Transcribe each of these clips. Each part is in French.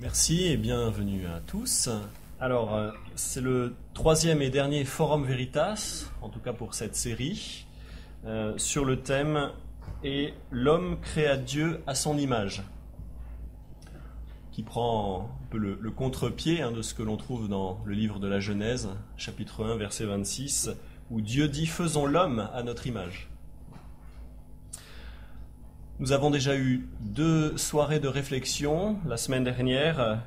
Merci et bienvenue à tous. Alors, euh, c'est le troisième et dernier Forum Veritas, en tout cas pour cette série, euh, sur le thème Et l'homme créa Dieu à son image, qui prend un peu le, contre-pied hein, de ce que l'on trouve dans le livre de la Genèse, chapitre 1, verset 26, où Dieu dit Faisons l'homme à notre image. Nous avons déjà eu deux soirées de réflexion la semaine dernière.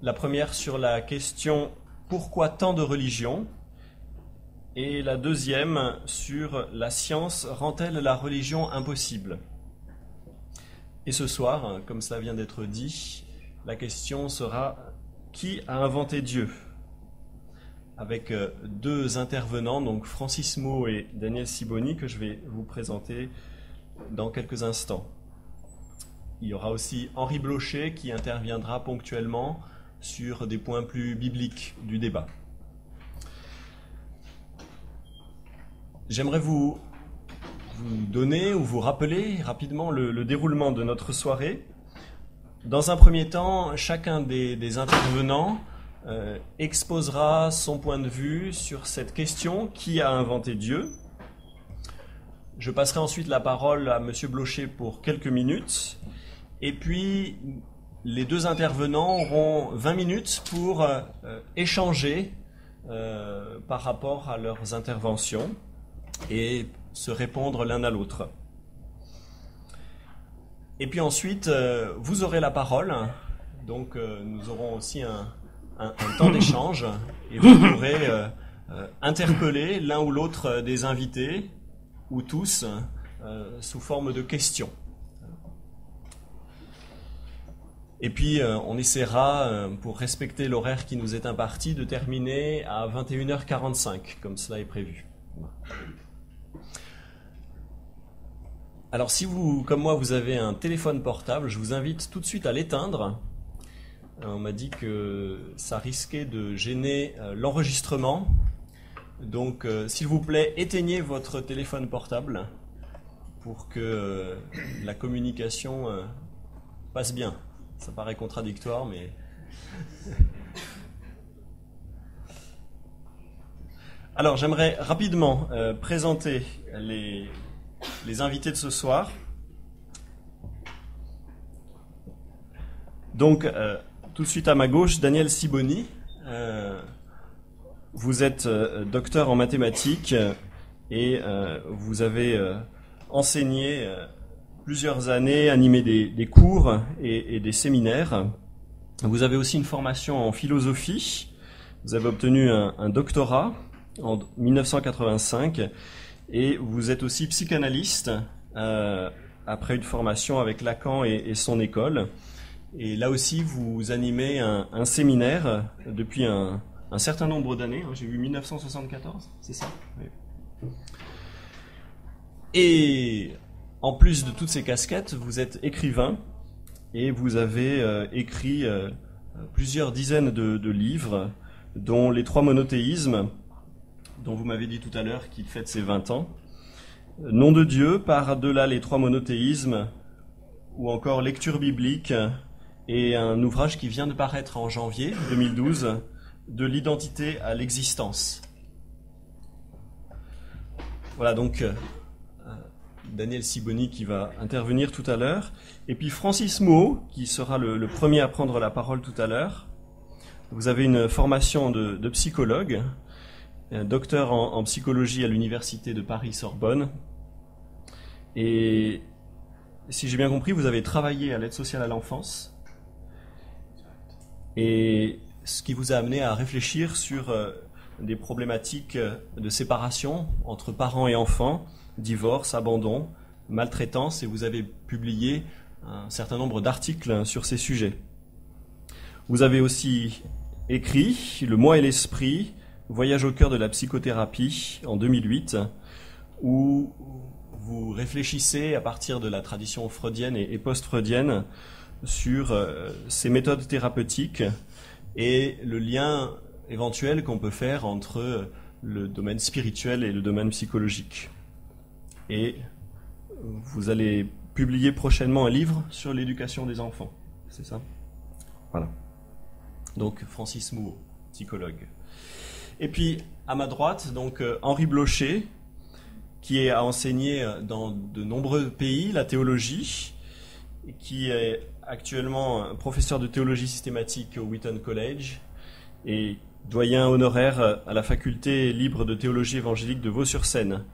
La première sur la question Pourquoi tant de religions? Et la deuxième sur La science rend-elle la religion impossible? Et ce soir, comme cela vient d'être dit, la question sera Qui a inventé Dieu? Avec euh, deux intervenants, donc Francis Mo et Daniel Siboni, que je vais vous présenter dans quelques instants. Il y aura aussi Henri Blocher qui interviendra ponctuellement sur des points plus bibliques du débat. J'aimerais vous, donner ou vous rappeler rapidement le, déroulement de notre soirée. Dans un premier temps, chacun des, intervenants euh, exposera son point de vue sur cette question qui a inventé Dieu? Je passerai ensuite la parole à M. Blocher pour quelques minutes. Et puis, les deux intervenants auront 20 minutes pour euh, échanger euh, par rapport à leurs interventions et se répondre l'un à l'autre. Et puis ensuite, euh, vous aurez la parole. Donc, nous aurons aussi un, un temps d'échange et vous pourrez interpeller l'un ou l'autre des invités ou tous euh, sous forme de questions. Et puis, euh, on essaiera, euh, pour respecter l'horaire qui nous est imparti, de terminer à 21h45, comme cela est prévu. Alors, si vous, comme moi, vous avez un téléphone portable, je vous invite tout de suite à l'éteindre. On m'a dit que ça risquait de gêner l'enregistrement donc, euh, s'il vous plaît, éteignez votre téléphone portable pour que euh, la communication euh, passe bien. Ça paraît contradictoire, mais... Alors, j'aimerais rapidement présenter les, les, invités de ce soir. Donc, tout de suite à ma gauche, Daniel Siboni. Vous êtes euh, docteur en mathématiques et euh, vous avez euh, enseigné plusieurs années, animé des, cours et, des séminaires. Vous avez aussi une formation en philosophie. Vous avez obtenu un, doctorat en 1985 et vous êtes aussi psychanalyste après une formation avec Lacan et, son école. Et là aussi, vous animez un séminaire depuis un, un certain nombre d'années. Hein, j'ai vu 1974, c'est ça? Et en plus de toutes ces casquettes, vous êtes écrivain et vous avez euh, écrit euh, plusieurs dizaines de, livres, dont Les Trois Monothéismes, dont vous m'avez dit tout à l'heure qu'il fête ses 20 ans. Nom de Dieu, par-delà les trois monothéismes, ou encore Lecture biblique, et un ouvrage qui vient de paraître en janvier 2012, de l'identité à l'existence. Voilà donc euh, Daniel Siboni qui va intervenir tout à l'heure, et puis Francis Mo qui sera le, premier à prendre la parole tout à l'heure. Vous avez une formation de, psychologue, docteur en, en, psychologie à l'université de Paris-Sorbonne, et si j'ai bien compris, vous avez travaillé à l'aide sociale à l'enfance. Et ce qui vous a amené à réfléchir sur euh, des problématiques euh, de séparation entre parents et enfants, divorce, abandon, maltraitance, et vous avez publié un certain nombre d'articles sur ces sujets. Vous avez aussi écrit Le moi et l'esprit, voyage au cœur de la psychothérapie en 2008, où vous réfléchissez à partir de la tradition freudienne et post-freudienne sur euh, ces méthodes thérapeutiques et le lien éventuel qu'on peut faire entre le domaine spirituel et le domaine psychologique. Et vous allez publier prochainement un livre sur l'éducation des enfants, c'est ça? Voilà. Donc Francis Mou, psychologue. Et puis à ma droite, donc euh, Henri Blocher, qui a enseigné dans de nombreux pays la théologie, qui est actuellement professeur de théologie systématique au Wheaton College et doyen honoraire à la faculté libre de théologie évangélique de Vaux-sur-Seine.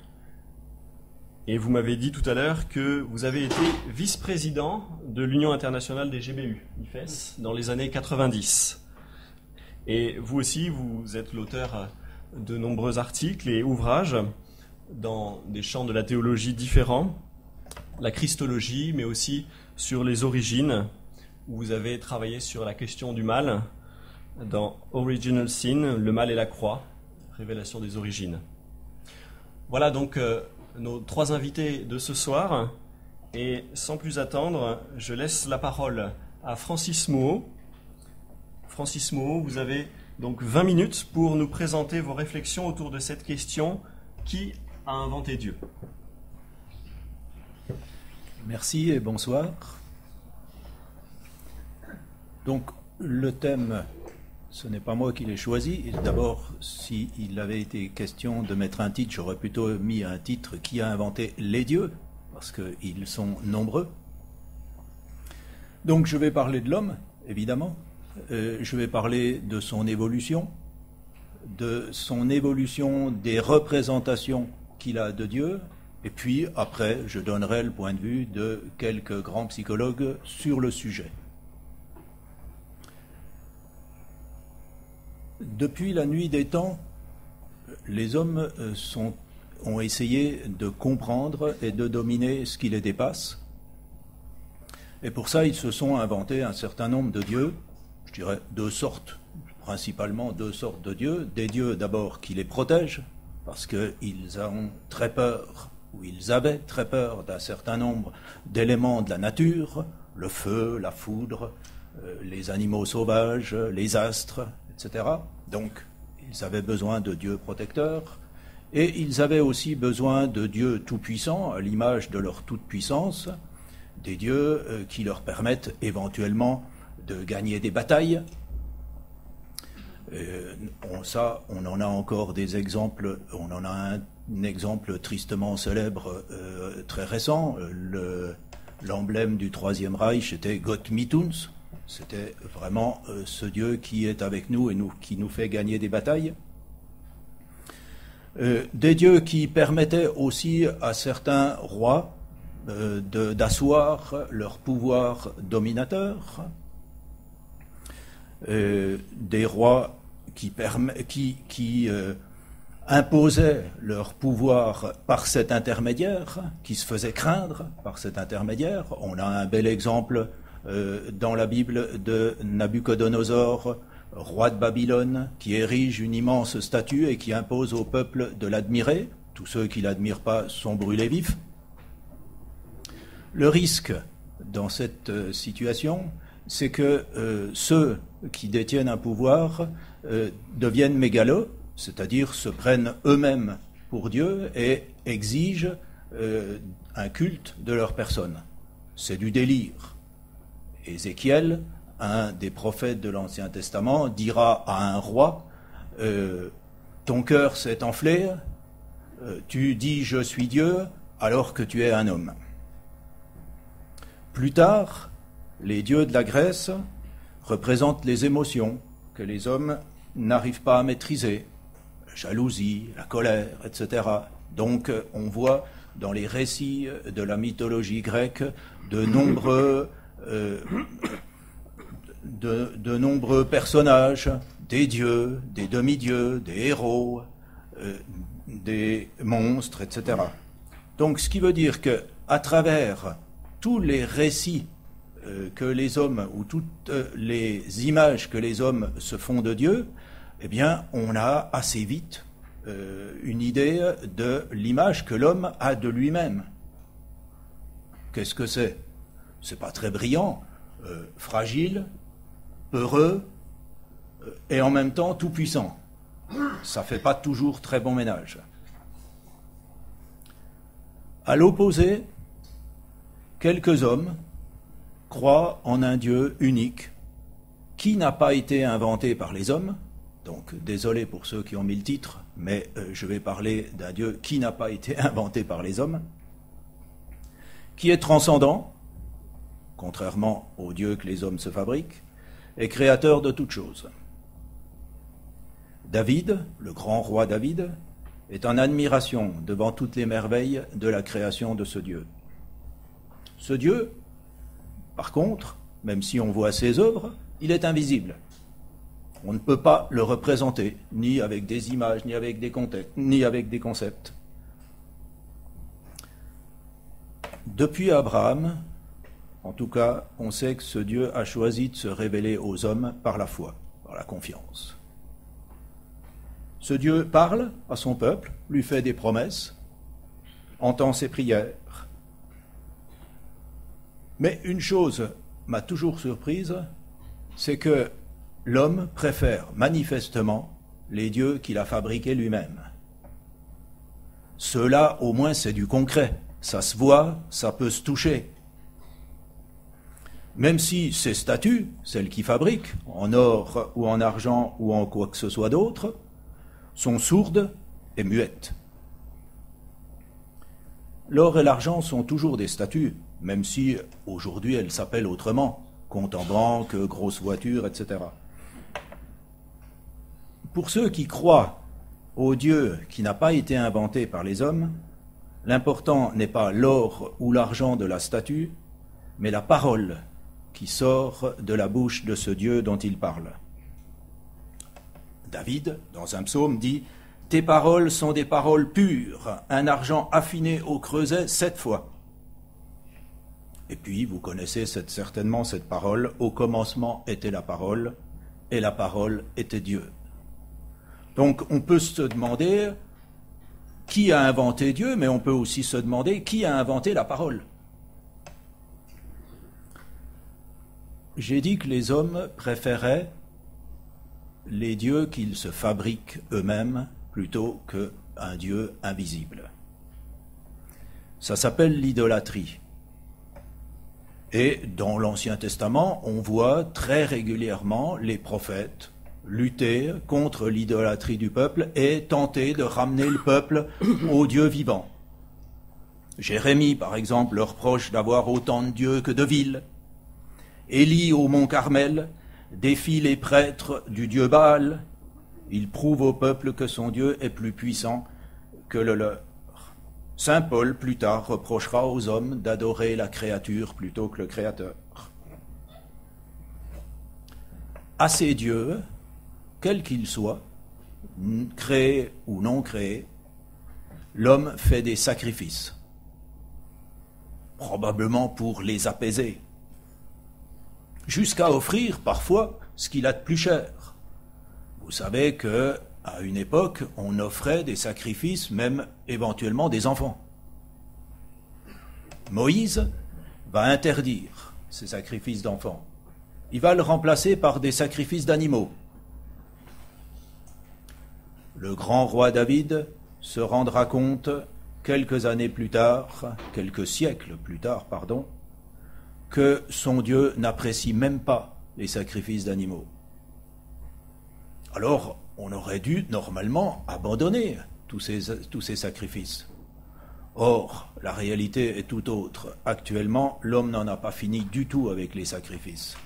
Et vous m'avez dit tout à l'heure que vous avez été vice-président de l'Union internationale des GBU, IFES, dans les années 90. Et vous aussi, vous êtes l'auteur de nombreux articles et ouvrages dans des champs de la théologie différents, la christologie, mais aussi sur les origines, où vous avez travaillé sur la question du mal dans Original Sin, le mal et la croix, révélation des origines. Voilà donc euh, nos trois invités de ce soir. Et sans plus attendre, je laisse la parole à Francis Moho. Francis Moho, vous avez donc 20 minutes pour nous présenter vos réflexions autour de cette question qui a inventé Dieu? Merci et bonsoir. Donc le thème ce n'est pas moi qui l'ai choisi. D'abord, s'il avait été question de mettre un titre, j'aurais plutôt mis un titre qui a inventé les dieux, parce qu'ils sont nombreux. Donc je vais parler de l'homme, évidemment. Euh, je vais parler de son évolution, de son évolution des représentations qu'il a de Dieu, et puis après, je donnerai le point de vue de quelques grands psychologues sur le sujet. Depuis la nuit des temps, les hommes euh, ont essayé de comprendre et de dominer ce qui les dépasse. Et pour ça, ils se sont inventés un certain nombre de dieux, je dirais deux sortes, principalement deux sortes de dieux. Des dieux d'abord qui les protègent, parce qu'ils ont très peur, ou ils avaient très peur d'un certain nombre d'éléments de la nature, le feu, la foudre, euh, les animaux sauvages, les astres, etc. Donc, ils avaient besoin de dieux protecteurs, et ils avaient aussi besoin de dieux tout-puissants, à l'image de leur toute-puissance, des dieux euh, qui leur permettent éventuellement de gagner des batailles. Euh, on, ça, on en a encore des exemples. On en a un, exemple tristement célèbre euh, très récent. L'emblème du Troisième Reich était Gott mit uns, c'était vraiment euh, ce Dieu qui est avec nous et qui nous fait gagner des batailles. Euh, des dieux qui permettaient aussi à certains rois euh, d'asseoir leur pouvoir dominateur. des rois qui imposaient leur pouvoir par cet intermédiaire, qui se faisaient craindre par cet intermédiaire. On a un bel exemple euh, dans la Bible de Nabucodonosor, roi de Babylone, qui érige une immense statue et qui impose au peuple de l'admirer. Tous ceux qui l'admirent pas sont brûlés vifs. Le risque dans cette euh, situation, c'est que euh, ceux qui détiennent un pouvoir deviennent mégalos, c'est-à-dire se prennent eux-mêmes pour Dieu et exigent un culte de leur personne. C'est du délire. Ézéchiel, un des prophètes de l'Ancien Testament, dira à un roi, euh, ton cœur s'est enflé, euh, tu dis je suis Dieu alors que tu es un homme. Plus tard, les dieux de la Grèce représentent les émotions que les hommes n'arrivent pas à maîtriser, jalousie, la colère, etc. Donc on voit dans les récits de la mythologie grecque de nombreux euh, de, nombreux personnages, des dieux, des demi-dieux, des héros, euh, des monstres, etc. Donc, ce qui veut dire que, à travers tous les récits euh, que les hommes ou toutes les images que les hommes se font de Dieu, eh bien, on a assez vite une idée de l'image que l'homme a de lui-même. Qu'est-ce que c'est? C'est pas très brillant, euh, fragile, heureux euh, et en même temps tout puissant. Ça fait pas toujours très bon ménage. À l'opposé, quelques hommes croient en un Dieu unique, qui n'a pas été inventé par les hommes. Donc désolé pour ceux qui ont mis le titre, mais euh, je vais parler d'un Dieu qui n'a pas été inventé par les hommes, qui est transcendant, contrairement au Dieu que les hommes se fabriquent, et créateur de toutes choses. David, le grand roi David, est en admiration devant toutes les merveilles de la création de ce Dieu. Ce Dieu, par contre, même si on voit ses œuvres, il est invisible. On ne peut pas le représenter, ni avec des images, ni avec des, ni avec des concepts. Depuis Abraham, en tout cas, on sait que ce Dieu a choisi de se révéler aux hommes par la foi, par la confiance. Ce Dieu parle à son peuple, lui fait des promesses, entend ses prières. Mais une chose m'a toujours surprise, c'est que l'homme préfère manifestement les dieux qu'il a fabriqués lui-même. Cela, au moins, c'est du concret. Ça se voit, ça peut se toucher. Même si ces statues, celles qu'il fabrique, en or ou en argent ou en quoi que ce soit d'autre, sont sourdes et muettes. L'or et l'argent sont toujours des statues, même si aujourd'hui elles s'appellent autrement, compte en banque, grosse voiture, etc. Pour ceux qui croient au Dieu qui n'a pas été inventé par les hommes, l'important n'est pas l'or ou l'argent de la statue, mais la parole qui sort de la bouche de ce Dieu dont il parle. David, dans un psaume, dit Tes paroles sont des paroles pures, un argent affiné au creuset sept fois. Et puis, vous connaissez certainement cette parole Au commencement était la parole, et la parole était Dieu. Donc, on peut se demander qui a inventé Dieu, mais on peut aussi se demander qui a inventé la parole. J'ai dit que les hommes préféraient les dieux qu'ils se fabriquent eux-mêmes plutôt qu'un Dieu invisible. Ça s'appelle l'idolâtrie. Et dans l'Ancien Testament, on voit très régulièrement les prophètes lutter contre l'idolâtrie du peuple et tenter de ramener le peuple au Dieu vivant. Jérémie, par exemple, leur reproche d'avoir autant de dieux que de villes. Élie au mont Carmel défie les prêtres du dieu Baal. Il prouve au peuple que son Dieu est plus puissant que le leur. Saint Paul, plus tard, reprochera aux hommes d'adorer la créature plutôt que le Créateur. À ces dieux, quels qu'ils soient, créés ou non créés, l'homme fait des sacrifices, probablement pour les apaiser, jusqu'à offrir parfois ce qu'il a de plus cher. Vous savez que à une époque, on offrait des sacrifices, même éventuellement des enfants. Moïse va interdire ces sacrifices d'enfants. Il va le remplacer par des sacrifices d'animaux. Le grand roi David se rendra compte quelques années plus tard, quelques siècles plus tard, pardon, que son Dieu n'apprécie même pas les sacrifices d'animaux. Alors, on aurait dû normalement abandonner tous ces, sacrifices. Or, la réalité est tout autre. Actuellement, l'homme n'en a pas fini du tout avec les sacrifices.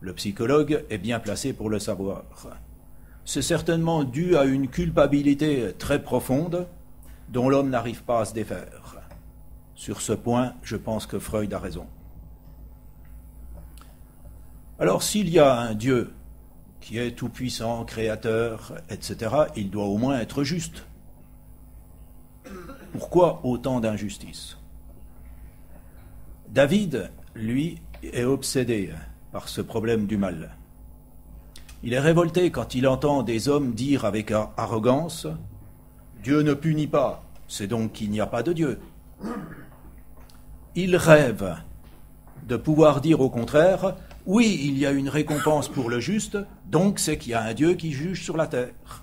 Le psychologue est bien placé pour le savoir. C'est certainement dû à une culpabilité très profonde dont l'homme n'arrive pas à se défaire. Sur ce point, je pense que Freud a raison. Alors s'il y a un Dieu qui est tout-puissant, créateur, etc., il doit au moins être juste. Pourquoi autant d'injustice? David, lui, est obsédé par ce problème du mal. Il est révolté quand il entend des hommes dire avec arrogance Dieu ne punit pas, c'est donc qu'il n'y a pas de Dieu. Il rêve de pouvoir dire au contraire oui, il y a une récompense pour le juste, donc c'est qu'il y a un Dieu qui juge sur la terre.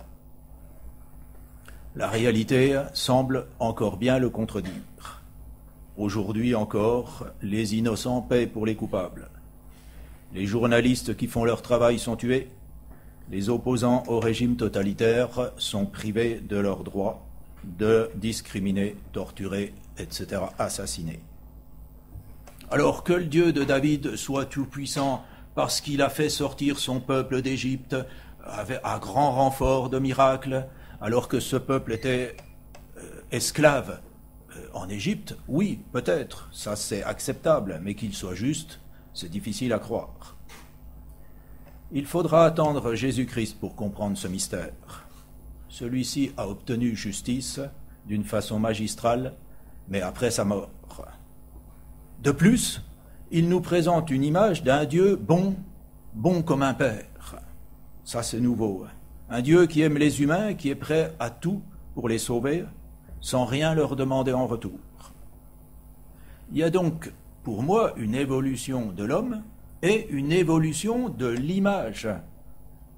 La réalité semble encore bien le contredire. Aujourd'hui encore, les innocents paient pour les coupables. Les journalistes qui font leur travail sont tués. Les opposants au régime totalitaire sont privés de leur droit de discriminer, torturer, etc., assassiner. Alors que le Dieu de David soit tout-puissant parce qu'il a fait sortir son peuple d'Égypte à grand renfort de miracles, alors que ce peuple était euh, esclave euh, en Égypte, oui, peut-être, ça c'est acceptable, mais qu'il soit juste, c'est difficile à croire. Il faudra attendre Jésus-Christ pour comprendre ce mystère. Celui-ci a obtenu justice d'une façon magistrale, mais après sa mort. De plus, il nous présente une image d'un Dieu bon, bon comme un père. Ça, c'est nouveau. Un Dieu qui aime les humains, qui est prêt à tout pour les sauver, sans rien leur demander en retour. Il y a donc, pour moi, une évolution de l'homme et une évolution de l'image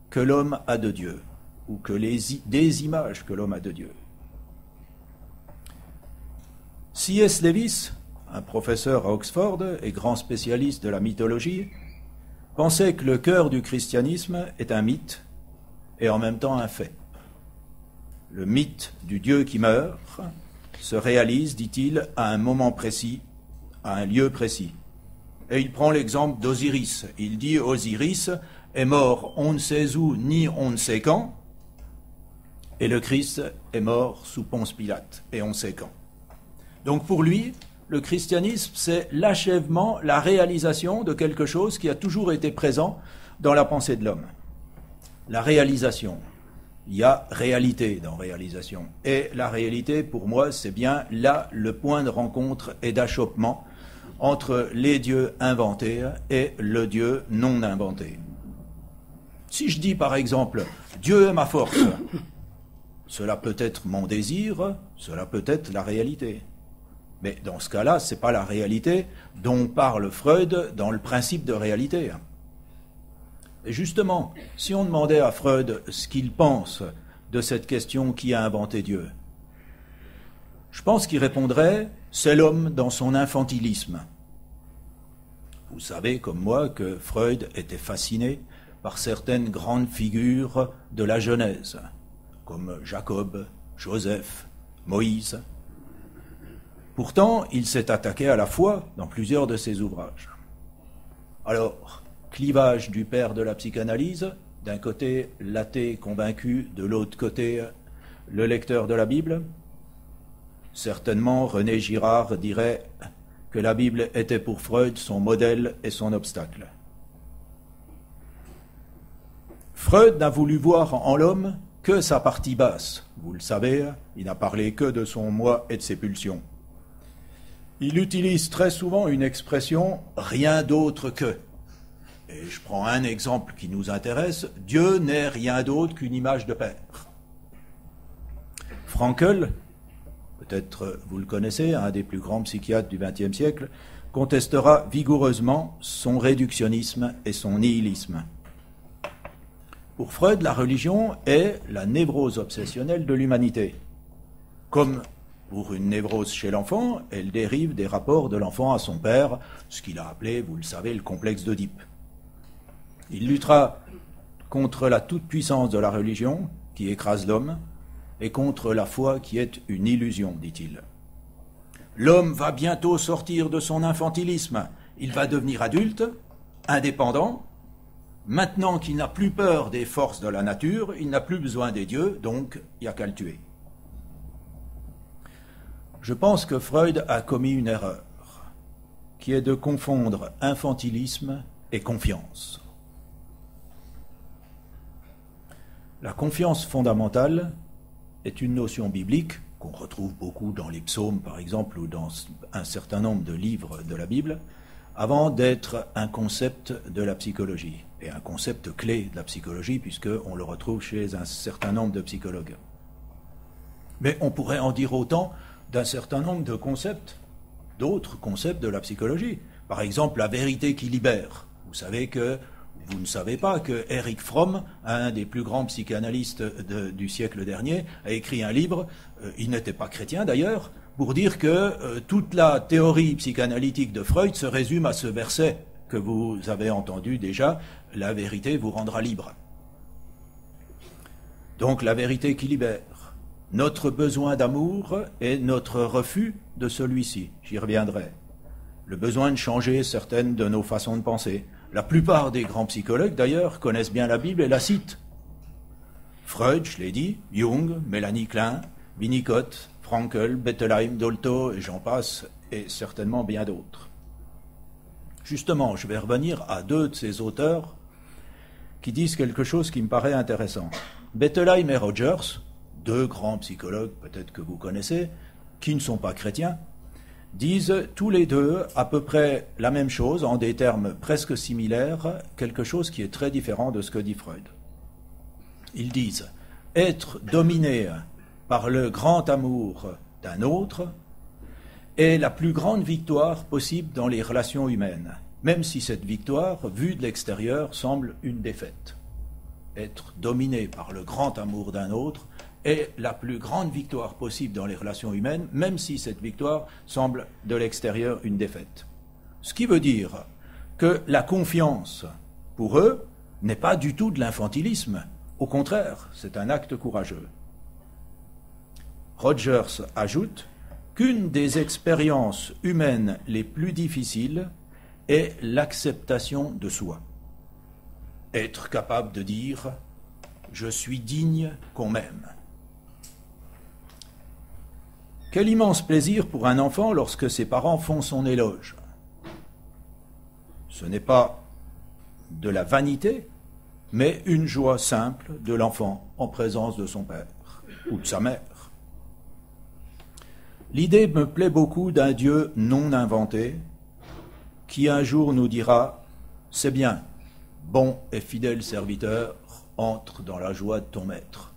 que l'homme a de Dieu, ou des images que l'homme a de Dieu. C.S. Lewis un professeur à Oxford et grand spécialiste de la mythologie, pensait que le cœur du christianisme est un mythe et en même temps un fait. Le mythe du Dieu qui meurt se réalise, dit-il, à un moment précis, à un lieu précis. Et il prend l'exemple d'Osiris. Il dit Osiris est mort on ne sait où ni on ne sait quand, et le Christ est mort sous Ponce Pilate, et on sait quand. Donc pour lui, le christianisme, c'est l'achèvement, la réalisation de quelque chose qui a toujours été présent dans la pensée de l'homme. La réalisation. Il y a réalité dans réalisation. Et la réalité, pour moi, c'est bien là le point de rencontre et d'achoppement entre les dieux inventés et le Dieu non inventé. Si je dis par exemple Dieu est ma force, cela peut être mon désir, cela peut être la réalité. Mais dans ce cas-là, ce n'est pas la réalité dont parle Freud dans le principe de réalité. Et justement, si on demandait à Freud ce qu'il pense de cette question qui a inventé Dieu, je pense qu'il répondrait c'est l'homme dans son infantilisme. Vous savez, comme moi, que Freud était fasciné par certaines grandes figures de la Genèse, comme Jacob, Joseph, Moïse, Pourtant, il s'est attaqué à la foi dans plusieurs de ses ouvrages. Alors, clivage du père de la psychanalyse, d'un côté l'athée convaincu, de l'autre côté le lecteur de la Bible. Certainement, René Girard dirait que la Bible était pour Freud son modèle et son obstacle. Freud n'a voulu voir en l'homme que sa partie basse. Vous le savez, il n'a parlé que de son moi et de ses pulsions il utilise très souvent une expression rien d'autre que. Et je prends un exemple qui nous intéresse. Dieu n'est rien d'autre qu'une image de Père. Frankel, peut-être vous le connaissez, un des plus grands psychiatres du XXe siècle, contestera vigoureusement son réductionnisme et son nihilisme. Pour Freud, la religion est la névrose obsessionnelle de l'humanité. Comme pour une névrose chez l'enfant, elle dérive des rapports de l'enfant à son père, ce qu'il a appelé, vous le savez, le complexe d'Oedipe. Il luttera contre la toute-puissance de la religion qui écrase l'homme et contre la foi qui est une illusion, dit-il. L'homme va bientôt sortir de son infantilisme, il va devenir adulte, indépendant. Maintenant qu'il n'a plus peur des forces de la nature, il n'a plus besoin des dieux, donc il n'y a qu'à le tuer. Je pense que Freud a commis une erreur, qui est de confondre infantilisme et confiance. La confiance fondamentale est une notion biblique qu'on retrouve beaucoup dans les psaumes, par exemple, ou dans un certain nombre de livres de la Bible, avant d'être un concept de la psychologie, et un concept clé de la psychologie, puisqu'on le retrouve chez un certain nombre de psychologues. Mais on pourrait en dire autant d'un certain nombre de concepts, d'autres concepts de la psychologie. Par exemple, la vérité qui libère. Vous savez que vous ne savez pas que Eric Fromm, un des plus grands psychanalystes du siècle dernier, a écrit un livre, euh, il n'était pas chrétien d'ailleurs, pour dire que euh, toute la théorie psychanalytique de Freud se résume à ce verset que vous avez entendu déjà, la vérité vous rendra libre. Donc la vérité qui libère. Notre besoin d'amour et notre refus de celui-ci. J'y reviendrai. Le besoin de changer certaines de nos façons de penser. La plupart des grands psychologues, d'ailleurs, connaissent bien la Bible et la citent. Freud, je dit, Jung, Mélanie Klein, Winnicott, Frankel, Bettelheim, Dolto, et j'en passe, et certainement bien d'autres. Justement, je vais revenir à deux de ces auteurs qui disent quelque chose qui me paraît intéressant. Bettelheim et Rogers, deux grands psychologues, peut-être que vous connaissez, qui ne sont pas chrétiens, disent tous les deux à peu près la même chose, en des termes presque similaires, quelque chose qui est très différent de ce que dit Freud. Ils disent être dominé par le grand amour d'un autre est la plus grande victoire possible dans les relations humaines, même si cette victoire, vue de l'extérieur, semble une défaite. Être dominé par le grand amour d'un autre est la plus grande victoire possible dans les relations humaines, même si cette victoire semble de l'extérieur une défaite. Ce qui veut dire que la confiance, pour eux, n'est pas du tout de l'infantilisme. Au contraire, c'est un acte courageux. Rogers ajoute qu'une des expériences humaines les plus difficiles est l'acceptation de soi. Être capable de dire je suis digne qu'on m'aime. Quel immense plaisir pour un enfant lorsque ses parents font son éloge. Ce n'est pas de la vanité, mais une joie simple de l'enfant en présence de son père ou de sa mère. L'idée me plaît beaucoup d'un Dieu non inventé qui un jour nous dira C'est bien, bon et fidèle serviteur, entre dans la joie de ton maître.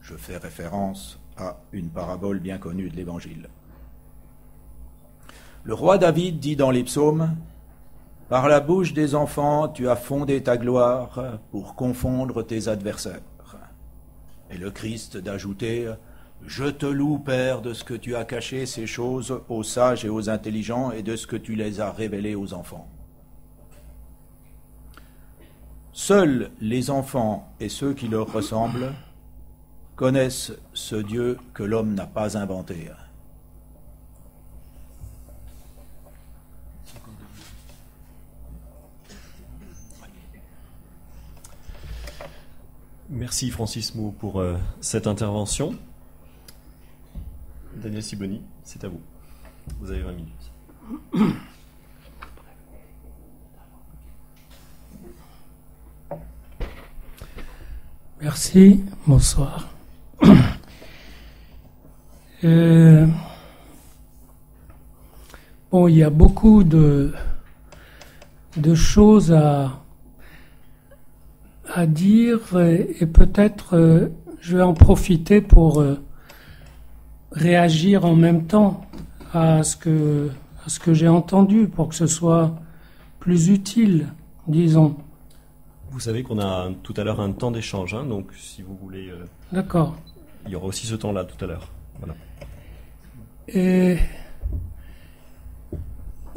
Je fais référence à une parabole bien connue de l'Évangile. Le roi David dit dans les psaumes, Par la bouche des enfants tu as fondé ta gloire pour confondre tes adversaires. Et le Christ d'ajouter, Je te loue, Père, de ce que tu as caché ces choses aux sages et aux intelligents et de ce que tu les as révélées aux enfants. Seuls les enfants et ceux qui leur ressemblent connaissent ce Dieu que l'homme n'a pas inventé. Merci Francis Mou pour euh, cette intervention. Daniel Siboni, c'est à vous. Vous avez 20 minutes. Merci, bonsoir. Euh, bon, il y a beaucoup de, de choses à, à dire et, peut-être euh, je vais en profiter pour euh, réagir en même temps à ce que, à ce que j'ai entendu pour que ce soit plus utile, disons. Vous savez qu'on a tout à l'heure un temps d'échange, hein, donc si vous voulez. D'accord. Il y aura aussi ce temps-là tout à l'heure. Et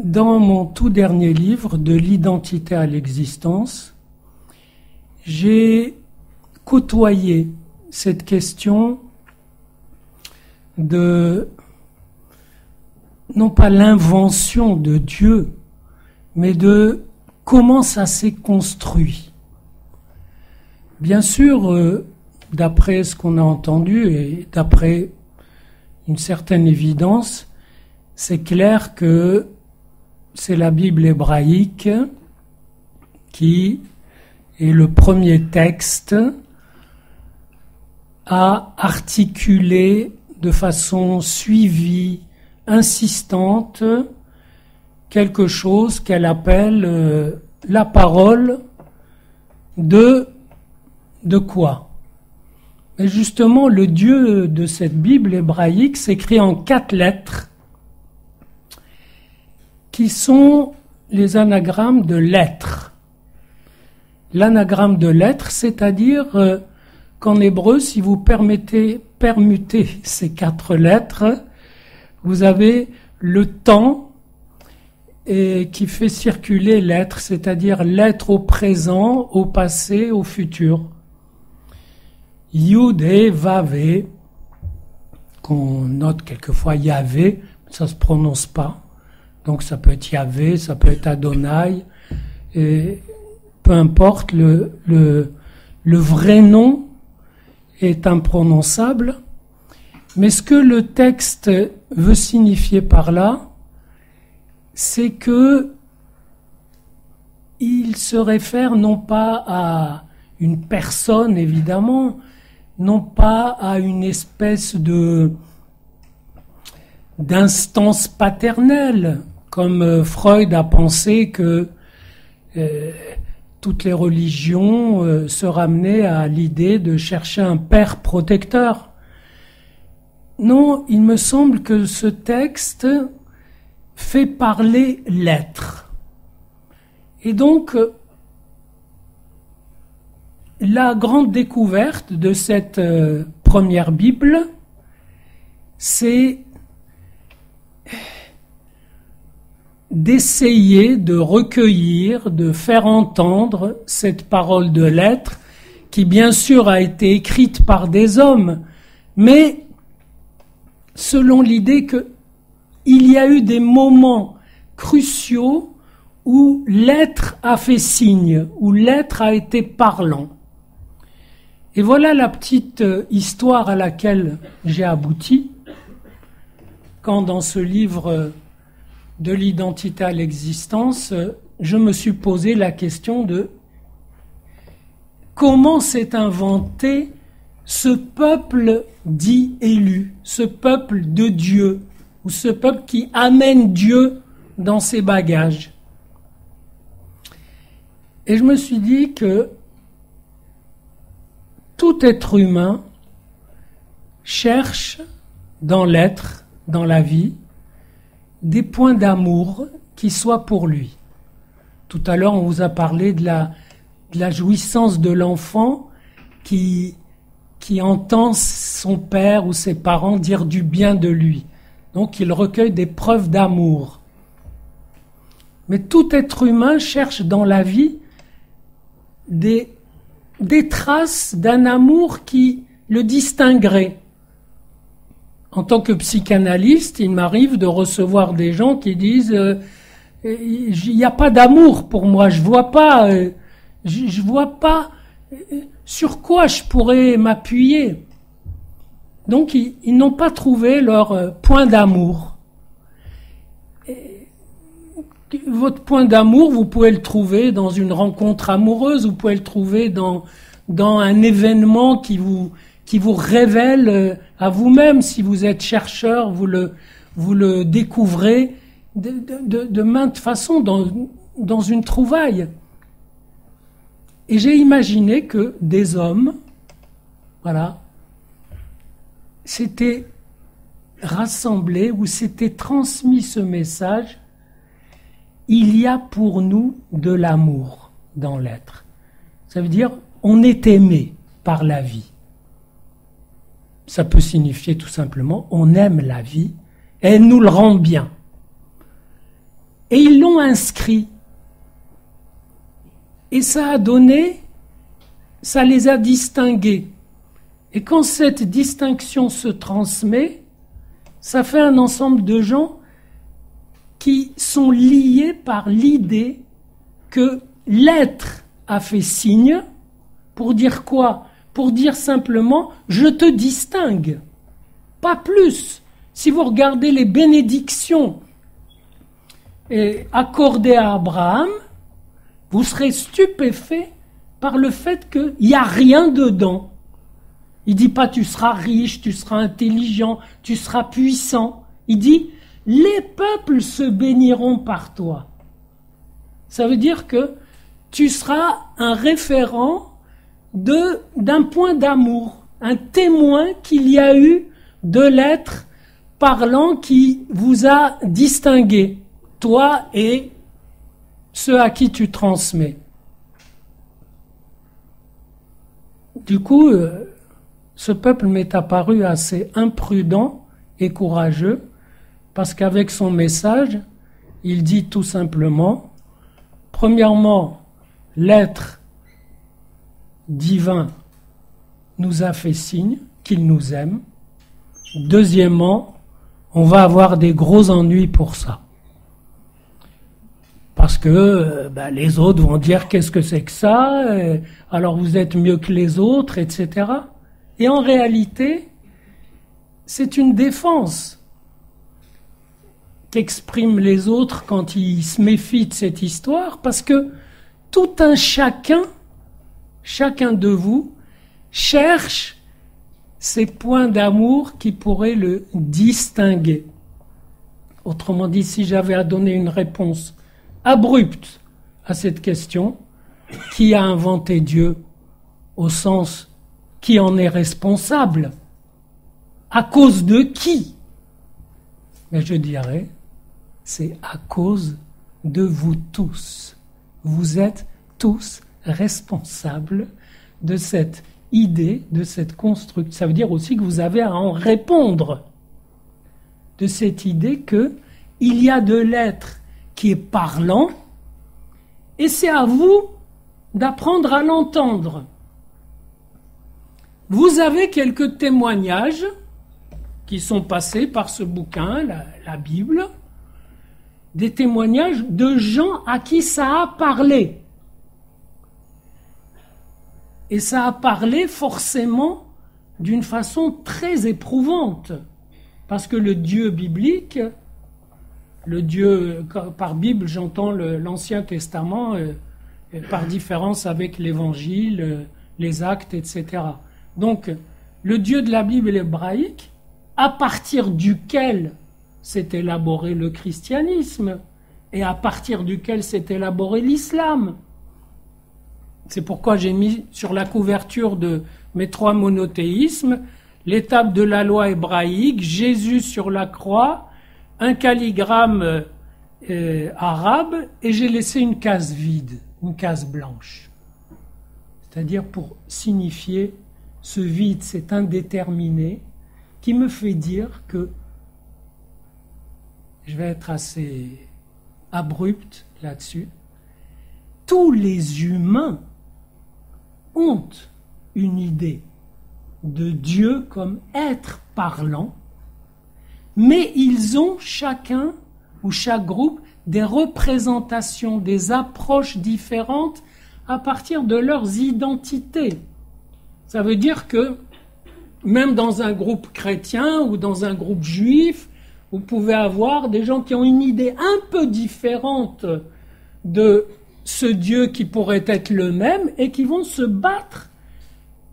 dans mon tout dernier livre, De l'identité à l'existence, j'ai côtoyé cette question de, non pas l'invention de Dieu, mais de comment ça s'est construit. Bien sûr, euh, d'après ce qu'on a entendu et d'après une certaine évidence, c'est clair que c'est la Bible hébraïque qui est le premier texte à articuler de façon suivie, insistante, quelque chose qu'elle appelle euh, la parole de de quoi? Mais justement, le Dieu de cette Bible hébraïque s'écrit en quatre lettres qui sont les anagrammes de lettres. L'anagramme de lettres, c'est-à-dire euh, qu'en hébreu, si vous permettez, permutez ces quatre lettres, vous avez le temps et qui fait circuler l'être, c'est-à-dire l'être au présent, au passé, au futur. Yud et Vavé, qu'on note quelquefois Yahvé, ça se prononce pas. Donc ça peut être Yahvé, ça peut être Adonai, et peu importe, le, le, le vrai nom est imprononçable. Mais ce que le texte veut signifier par là, c'est que il se réfère non pas à une personne évidemment, non pas à une espèce de d'instance paternelle, comme euh, Freud a pensé que euh, toutes les religions euh, se ramenaient à l'idée de chercher un père protecteur. Non, il me semble que ce texte fait parler l'être. Et donc, la grande découverte de cette euh, première Bible, c'est d'essayer de recueillir, de faire entendre cette parole de l'être qui bien sûr a été écrite par des hommes, mais selon l'idée que il y a eu des moments cruciaux où l'être a fait signe, où l'être a été parlant. Et voilà la petite euh, histoire à laquelle j'ai abouti quand dans ce livre euh, de l'identité à l'existence, euh, je me suis posé la question de comment s'est inventé ce peuple dit élu, ce peuple de Dieu, ou ce peuple qui amène Dieu dans ses bagages. Et je me suis dit que tout être humain cherche dans l'être, dans la vie, des points d'amour qui soient pour lui. Tout à l'heure, on vous a parlé de la, jouissance de l'enfant qui entend son père ou ses parents dire du bien de lui. Donc il recueille des preuves d'amour. Mais tout être humain cherche dans la vie des, des traces d'un amour qui le distinguerait. En tant que psychanalyste, il m'arrive de recevoir des gens qui disent euh, il n'y a pas d'amour pour moi, je vois pas, euh, je, vois pas euh, sur quoi je pourrais m'appuyer. Donc ils, n'ont pas trouvé leur euh, point d'amour. Votre point d'amour, vous pouvez le trouver dans une rencontre amoureuse, vous pouvez le trouver dans, dans un événement qui vous, qui vous révèle euh, à vous-même. Si vous êtes chercheur, vous le, vous le découvrez de, de, de maintes façons dans, dans une trouvaille. Et j'ai imaginé que des hommes, voilà, s'était rassemblé ou s'était transmis ce message, il y a pour nous de l'amour dans l'être. Ça veut dire on est aimé par la vie. Ça peut signifier tout simplement on aime la vie et elle nous le rend bien. Et ils l'ont inscrit. Et ça a donné, ça les a distingués. Et quand cette distinction se transmet, ça fait un ensemble de gens qui sont liés par l'idée que l'être a fait signe pour dire quoi? Pour dire simplement je te distingue. Pas plus. Si vous regardez les bénédictions accordées à Abraham, vous serez stupéfait par le fait qu'il n'y a rien dedans. Il dit pas tu seras riche, tu seras intelligent, tu seras puissant. Il dit les peuples se béniront par toi. Ça veut dire que tu seras un référent d'un point d'amour, un témoin qu'il y a eu de l'être parlant qui vous a distingué, toi et ceux à qui tu transmets. Du coup, euh, ce peuple m'est apparu assez imprudent et courageux, parce qu'avec son message, il dit tout simplement, premièrement, l'être divin nous a fait signe qu'il nous aime. Deuxièmement, on va avoir des gros ennuis pour ça. Parce que euh, ben, les autres vont dire qu'est-ce que c'est que ça, euh, alors vous êtes mieux que les autres, etc. Et en réalité, c'est une défense qu'expriment les autres quand ils se méfient de cette histoire, parce que tout un chacun, chacun de vous, cherche ces points d'amour qui pourraient le distinguer. Autrement dit, si j'avais à donner une réponse abrupte à cette question, qui a inventé Dieu au sens qui en est responsable? À cause de qui? Mais je dirais, c'est à cause de vous tous. Vous êtes tous responsables de cette idée, de cette construction. Ça veut dire aussi que vous avez à en répondre de cette idée que il y a de l'être qui est parlant et c'est à vous d'apprendre à l'entendre. Vous avez quelques témoignages qui sont passés par ce bouquin, la, la Bible, des témoignages de gens à qui ça a parlé. Et ça a parlé forcément d'une façon très éprouvante. Parce que le Dieu biblique, le Dieu, par Bible j'entends l'Ancien Testament, euh, par différence avec l'Évangile, euh, les actes, etc. Donc, le Dieu de la Bible hébraïque, à partir duquel s'est élaboré le christianisme, et à partir duquel s'est élaboré l'islam, c'est pourquoi j'ai mis sur la couverture de mes trois monothéismes l'étape de la loi hébraïque, Jésus sur la croix, un calligramme euh, arabe, et j'ai laissé une case vide, une case blanche. C'est-à-dire pour signifier ce vide, cet indéterminé, qui me fait dire que je vais être assez abrupt là-dessus. Tous les humains ont une idée de Dieu comme être parlant, mais ils ont chacun ou chaque groupe des représentations, des approches différentes à partir de leurs identités. Ça veut dire que même dans un groupe chrétien ou dans un groupe juif, vous pouvez avoir des gens qui ont une idée un peu différente de ce Dieu qui pourrait être le même et qui vont se battre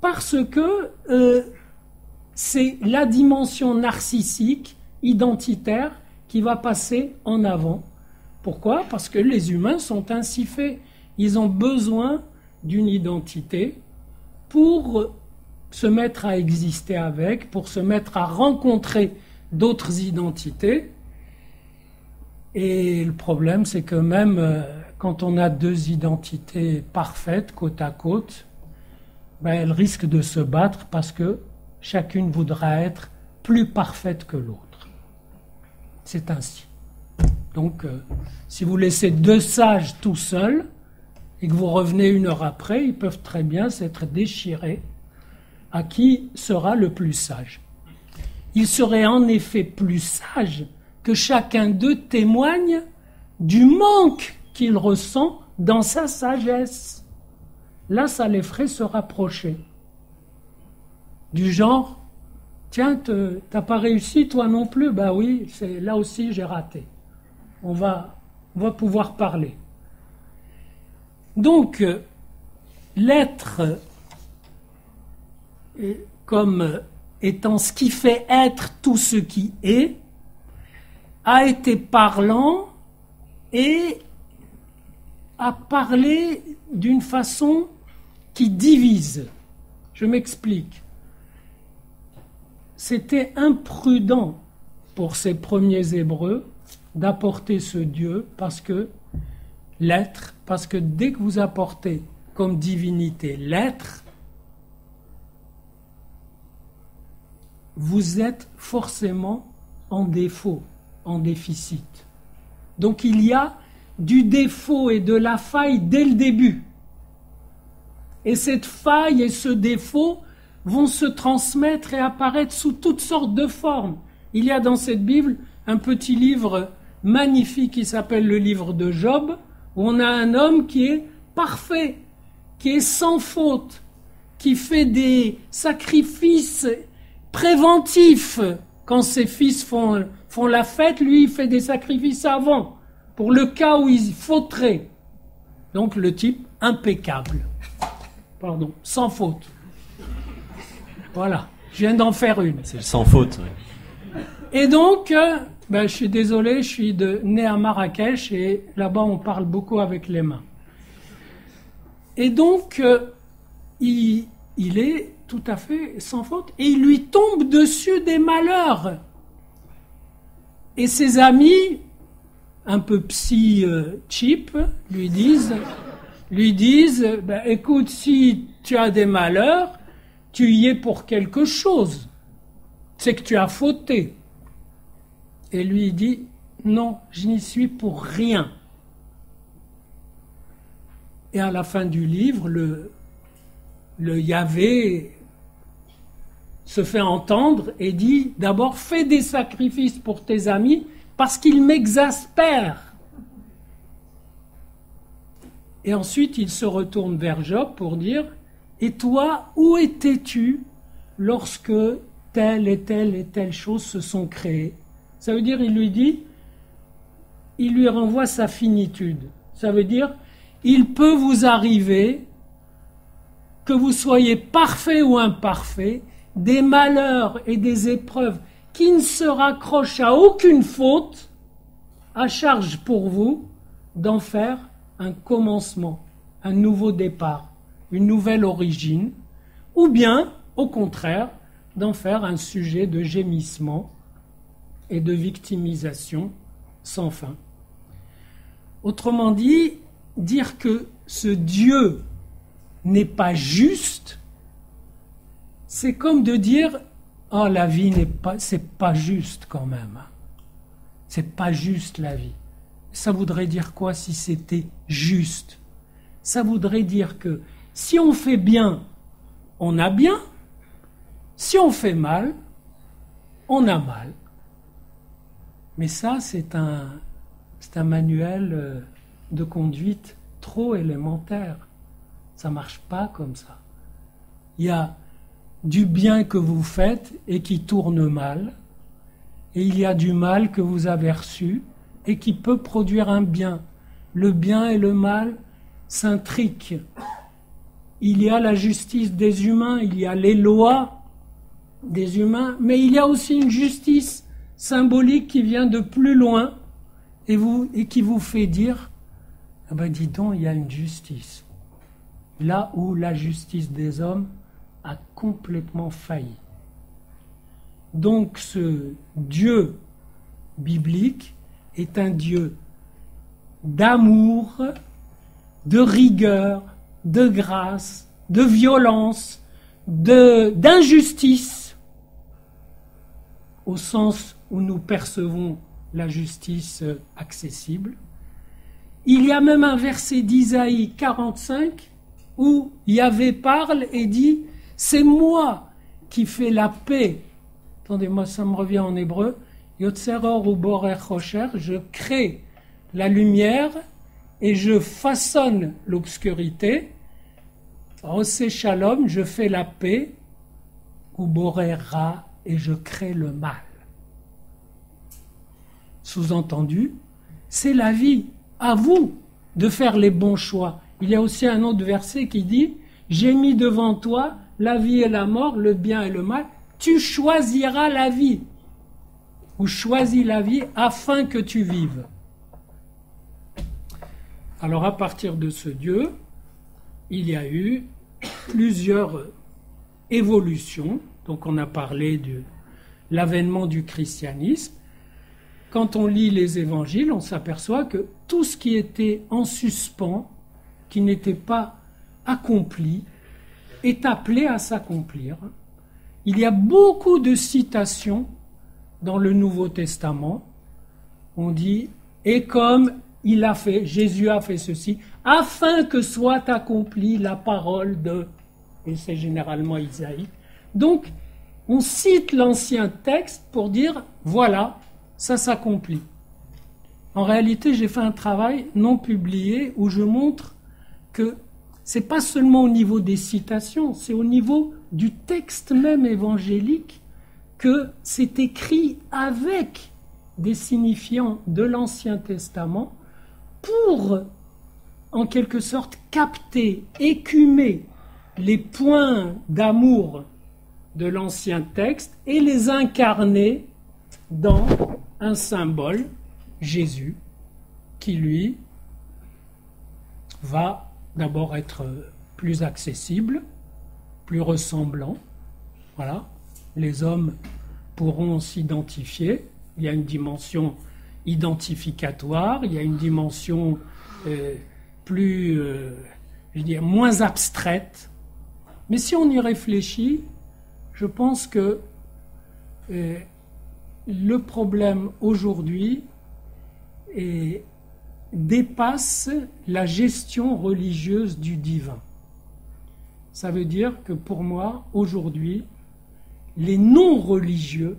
parce que euh, c'est la dimension narcissique, identitaire, qui va passer en avant. Pourquoi? Parce que les humains sont ainsi faits. Ils ont besoin d'une identité pour se mettre à exister avec, pour se mettre à rencontrer d'autres identités. Et le problème, c'est que même euh, quand on a deux identités parfaites côte à côte, ben, elles risquent de se battre parce que chacune voudra être plus parfaite que l'autre. C'est ainsi. Donc, euh, si vous laissez deux sages tout seuls et que vous revenez une heure après, ils peuvent très bien s'être déchirés à qui sera le plus sage? Il serait en effet plus sage que chacun d'eux témoigne du manque qu'il ressent dans sa sagesse. Là, ça les ferait se rapprocher. Du genre, tiens, t'as pas réussi toi non plus? Ben oui, c'est là aussi j'ai raté. On va, on va pouvoir parler. Donc, l'être comme étant ce qui fait être tout ce qui est, a été parlant et à parler d'une façon qui divise. Je m'explique. C'était imprudent pour ces premiers Hébreux d'apporter ce Dieu parce que l'être, parce que dès que vous apportez comme divinité l'être, vous êtes forcément en défaut, en déficit. Donc il y a du défaut et de la faille dès le début. Et cette faille et ce défaut vont se transmettre et apparaître sous toutes sortes de formes. Il y a dans cette Bible un petit livre magnifique qui s'appelle le livre de Job, où on a un homme qui est parfait, qui est sans faute, qui fait des sacrifices préventifs quand ses fils font, font la fête, lui il fait des sacrifices avant, pour le cas où il fauterait. Donc le type impeccable. Pardon, sans faute. Voilà, je viens d'en faire une. C'est sans faute. Et donc, euh, ben, je suis désolé, je suis de, né à Marrakech et là-bas on parle beaucoup avec les mains. Et donc, euh, il, il est tout à fait sans faute et il lui tombe dessus des malheurs. Et ses amis, un peu psy euh, lui disent, lui disent, ben, écoute, si tu as des malheurs, tu y es pour quelque chose. C'est que tu as fauté. Et lui dit, non, je n'y suis pour rien. Et à la fin du livre, le, le Yahvé se fait entendre et dit, d'abord fais des sacrifices pour tes amis parce qu'ils m'exaspèrent. Et ensuite, il se retourne vers Job pour dire, et toi, où étais-tu lorsque telle et telle et telle chose se sont créées? Ça veut dire, il lui dit, il lui renvoie sa finitude. Ça veut dire, il peut vous arriver, que vous soyez parfait ou imparfait, des malheurs et des épreuves qui ne se raccrochent à aucune faute, à charge pour vous d'en faire un commencement, un nouveau départ une nouvelle origine, ou bien, au contraire, d'en faire un sujet de gémissement et de victimisation sans fin. Autrement dit, dire que ce Dieu n'est pas juste, c'est comme de dire oh la vie n'est pas c'est pas juste quand même. C'est pas juste la vie. Ça voudrait dire quoi si c'était juste? Ça voudrait dire que si on fait bien, on a bien. Si on fait mal, on a mal. Mais ça, c'est un, c'est un manuel euh, de conduite trop élémentaire. Ça marche pas comme ça. Il y a du bien que vous faites et qui tourne mal, et il y a du mal que vous avez reçu et qui peut produire un bien. Le bien et le mal s'intriquent il y a la justice des humains, il y a les lois des humains, mais il y a aussi une justice symbolique qui vient de plus loin et, vous, et qui vous fait dire, ah ben dis donc, il y a une justice. Là où la justice des hommes a complètement failli. Donc ce Dieu biblique est un Dieu d'amour, de rigueur, de grâce, de violence, d'injustice, au sens où nous percevons la justice accessible. Il y a même un verset d'Isaïe 45 où Yahvé parle et dit C'est moi qui fais la paix. Attendez-moi, ça me revient en hébreu. Yotzeror ou Borer je crée la lumière et je façonne l'obscurité. Rosé je fais la paix, ou Borera, et je crée le mal. Sous-entendu, c'est la vie, à vous de faire les bons choix. Il y a aussi un autre verset qui dit J'ai mis devant toi la vie et la mort, le bien et le mal. Tu choisiras la vie. Ou choisis la vie afin que tu vives. Alors à partir de ce Dieu, il y a eu plusieurs évolutions. Donc on a parlé de l'avènement du christianisme. Quand on lit les évangiles, on s'aperçoit que tout ce qui était en suspens, qui n'était pas accompli, est appelé à s'accomplir. Il y a beaucoup de citations dans le Nouveau Testament. On dit et comme il a fait, Jésus a fait ceci, afin que soit accomplie la parole de, et c'est généralement Isaïe. Donc, on cite l'ancien texte pour dire, voilà, ça s'accomplit. En réalité, j'ai fait un travail non publié où je montre que c'est pas seulement au niveau des citations, c'est au niveau du texte même évangélique que c'est écrit avec des signifiants de l'Ancien Testament pour, en quelque sorte, capter, écumer les points d'amour de l'ancien texte et les incarner dans un symbole, Jésus, qui lui va d'abord être plus accessible, plus ressemblant. Voilà, les hommes pourront s'identifier. Il y a une dimension identificatoire, il y a une dimension euh, plus, euh, je dire, moins abstraite. Mais si on y réfléchit, je pense que euh, le problème aujourd'hui dépasse la gestion religieuse du divin. Ça veut dire que pour moi, aujourd'hui, les non-religieux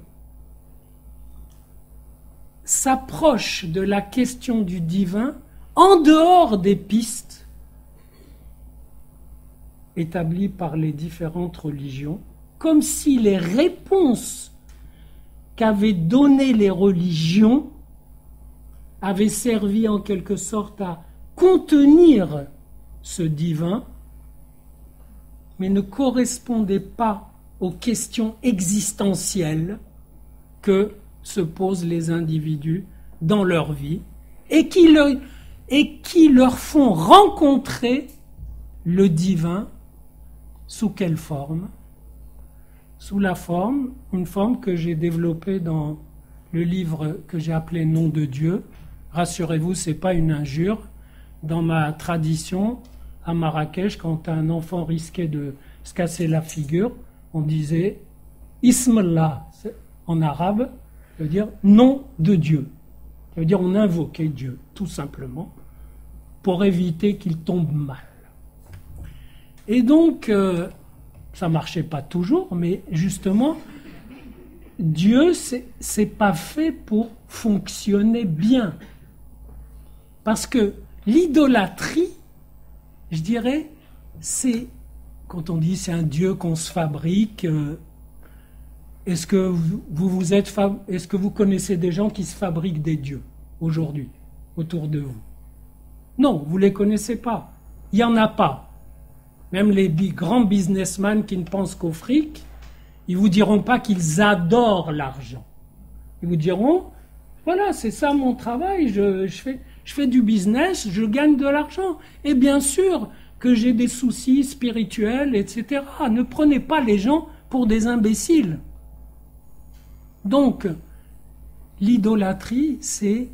s'approchent de la question du divin en dehors des pistes établies par les différentes religions, comme si les réponses qu'avaient données les religions avaient servi en quelque sorte à contenir ce divin, mais ne correspondaient pas aux questions existentielles que se posent les individus dans leur vie et qui, et qui leur font rencontrer le divin sous quelle forme? Sous la forme, une forme que j'ai développée dans le livre que j'ai appelé Nom de Dieu. Rassurez-vous, ce n'est pas une injure. Dans ma tradition, à Marrakech, quand un enfant risquait de se casser la figure, on disait Ismallah en arabe, ça veut dire nom de Dieu. Ça veut dire on invoquait Dieu, tout simplement, pour éviter qu'il tombe mal. Et donc, euh, ça marchait pas toujours, mais justement, Dieu, c'est pas fait pour fonctionner bien. Parce que l'idolâtrie, je dirais, c'est quand on dit c'est un Dieu qu'on se fabrique, euh, est-ce que vous, vous êtes, est-ce que vous connaissez des gens qui se fabriquent des dieux aujourd'hui autour de vous? Non, vous ne les connaissez pas. Il n'y en a pas. Même les grands businessmen qui ne pensent qu'au fric, ils vous diront pas qu'ils adorent l'argent. Ils vous diront, voilà, c'est ça mon travail, je, fais, je fais du business, je gagne de l'argent. Et bien sûr, que j'ai des soucis spirituels, etc. Ne prenez pas les gens pour des imbéciles. Donc, l'idolâtrie, c'est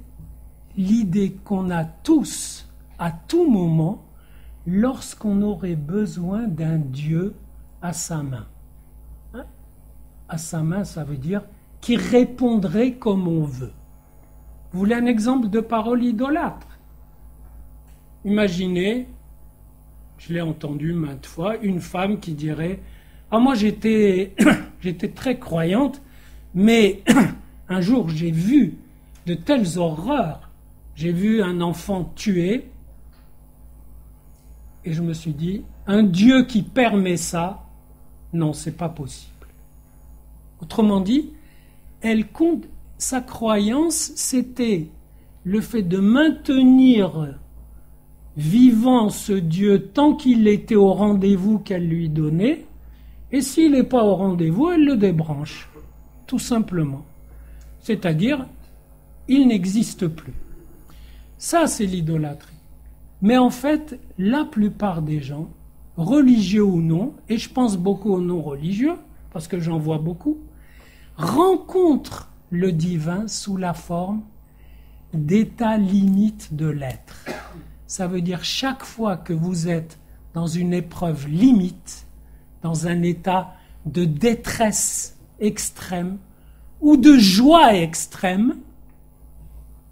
l'idée qu'on a tous, à tout moment, lorsqu'on aurait besoin d'un Dieu à sa main. Hein? à sa main, ça veut dire qui répondrait comme on veut. Vous voulez un exemple de parole idolâtre Imaginez je l'ai entendu maintes fois, une femme qui dirait Ah, moi j'étais, j'étais très croyante, mais un jour j'ai vu de telles horreurs. J'ai vu un enfant tué, et je me suis dit Un Dieu qui permet ça, non, c'est pas possible. Autrement dit, elle compte, sa croyance, c'était le fait de maintenir vivant ce Dieu tant qu'il était au rendez-vous qu'elle lui donnait, et s'il n'est pas au rendez-vous, elle le débranche, tout simplement. C'est-à-dire, il n'existe plus. Ça, c'est l'idolâtrie. Mais en fait, la plupart des gens, religieux ou non, et je pense beaucoup aux non-religieux, parce que j'en vois beaucoup, rencontrent le divin sous la forme d'état limite de l'être ça veut dire chaque fois que vous êtes dans une épreuve limite, dans un état de détresse extrême ou de joie extrême,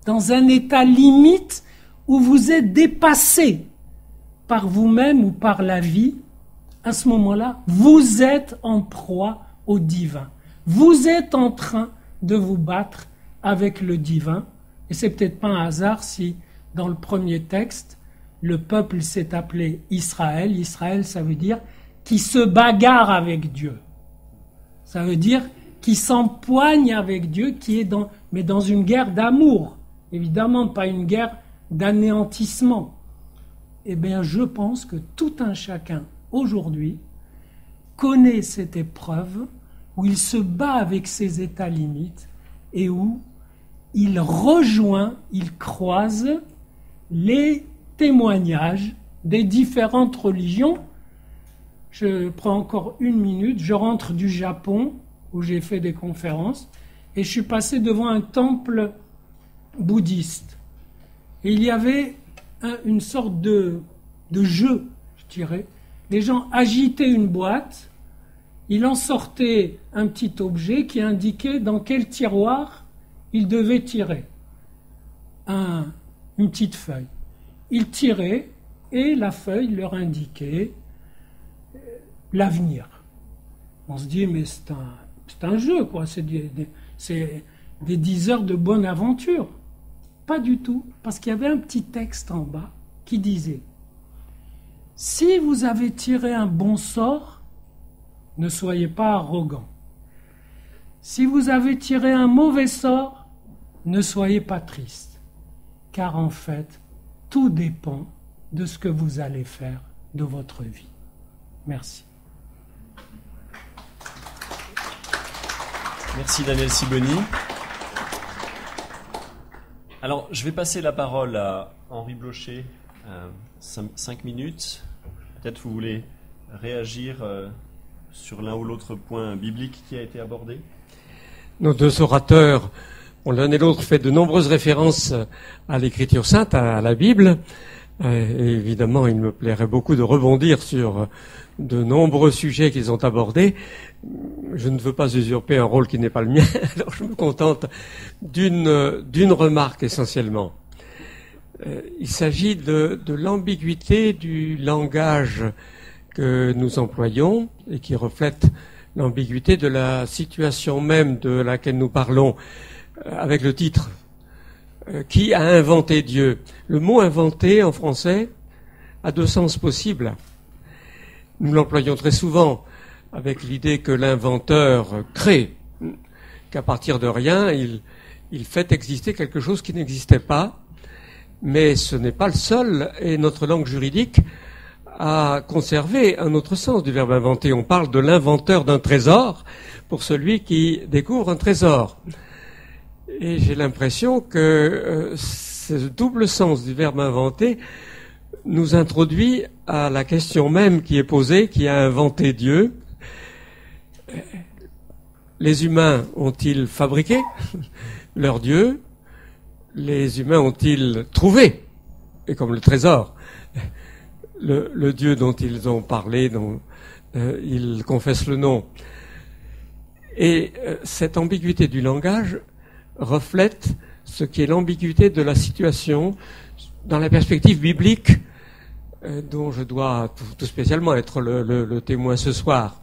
dans un état limite où vous êtes dépassé par vous-même ou par la vie, à ce moment-là, vous êtes en proie au divin. Vous êtes en train de vous battre avec le divin. Et c'est peut-être pas un hasard si, dans le premier texte, le peuple s'est appelé Israël. Israël, ça veut dire qui se bagarre avec Dieu. Ça veut dire qui s'empoigne avec Dieu, qui est dans, mais dans une guerre d'amour. Évidemment, pas une guerre d'anéantissement. Eh bien, je pense que tout un chacun, aujourd'hui, connaît cette épreuve où il se bat avec ses états limites et où il rejoint, il croise les témoignages des différentes religions. Je prends encore une minute, je rentre du Japon où j'ai fait des conférences et je suis passé devant un temple bouddhiste. Et il y avait une sorte de, de jeu, je dirais. Les gens agitaient une boîte, il en sortait un petit objet qui indiquait dans quel tiroir il devait tirer. Un, une petite feuille. Il tirait et la feuille leur indiquait euh, l'avenir. On se dit, mais c'est un, jeu, quoi. C'est des, des, des 10 heures de bonne aventure. Pas du tout, parce qu'il y avait un petit texte en bas qui disait Si vous avez tiré un bon sort, ne soyez pas arrogant. Si vous avez tiré un mauvais sort, ne soyez pas triste, car en fait, tout dépend de ce que vous allez faire de votre vie. Merci. Merci Daniel Siboni. Alors, je vais passer la parole à Henri Blocher, euh, cinq, minutes. Peut-être vous voulez réagir euh, sur l'un ou l'autre point biblique qui a été abordé Nos deux orateurs ont l'un et l'autre fait de nombreuses références à l'Écriture sainte, à la Bible. Euh, et évidemment, il me plairait beaucoup de rebondir sur de nombreux sujets qu'ils ont abordés. Je ne veux pas usurper un rôle qui n'est pas le mien, alors je me contente d'une remarque essentiellement. Euh, il s'agit de, de l'ambiguïté du langage que nous employons et qui reflète l'ambiguïté de la situation même de laquelle nous parlons euh, avec le titre euh, Qui a inventé Dieu? Le mot inventé en français a deux sens possibles. Nous l'employons très souvent avec l'idée que l'inventeur crée, qu'à partir de rien, il, il fait exister quelque chose qui n'existait pas, mais ce n'est pas le seul, et notre langue juridique a conservé un autre sens du verbe inventer. On parle de l'inventeur d'un trésor pour celui qui découvre un trésor. Et j'ai l'impression que euh, ce double sens du verbe inventer nous introduit à la question même qui est posée, qui a inventé Dieu. Les humains ont-ils fabriqué leur Dieu? Les humains ont-ils trouvé, et comme le trésor, le, Dieu dont ils ont parlé, dont euh, ils confessent le nom Et euh, cette ambiguïté du langage reflète ce qui est l'ambiguïté de la situation dans la perspective biblique euh, dont je dois tout, spécialement être le, témoin ce soir.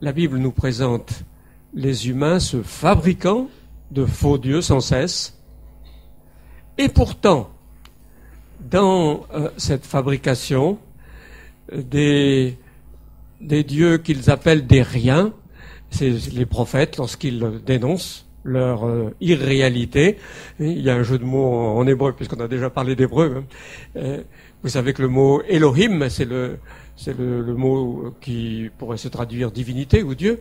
La Bible nous présente les humains se fabriquant de faux dieux sans cesse, et pourtant, dans euh, cette fabrication, des, des dieux qu'ils appellent des riens, c'est les prophètes lorsqu'ils dénoncent leur euh, irréalité. Il y a un jeu de mots en, hébreu, puisqu'on a déjà parlé d'hébreu. Hein. Euh, vous savez que le mot Elohim, c'est le, mot qui pourrait se traduire divinité ou Dieu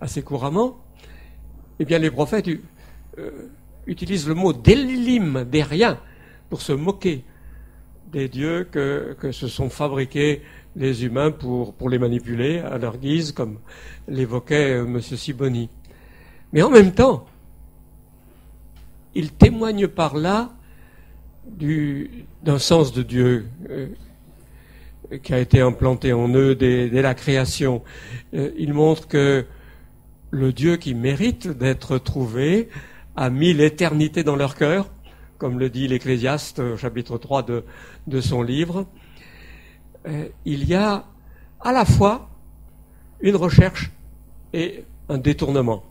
assez couramment. Eh bien, les prophètes euh, utilisent le mot d'Elim, des riens, pour se moquer des dieux que, se sont fabriqués les humains pour, pour les manipuler à leur guise, comme l'évoquait M. Siboni. Mais en même temps, il témoigne par là d'un sens de Dieu euh, qui a été implanté en eux dès, la création. Euh, il montre que le Dieu qui mérite d'être trouvé a mis l'éternité dans leur cœur, comme le dit l'Ecclésiaste au chapitre 3 de, son livre. Euh, il y a à la fois une recherche et un détournement,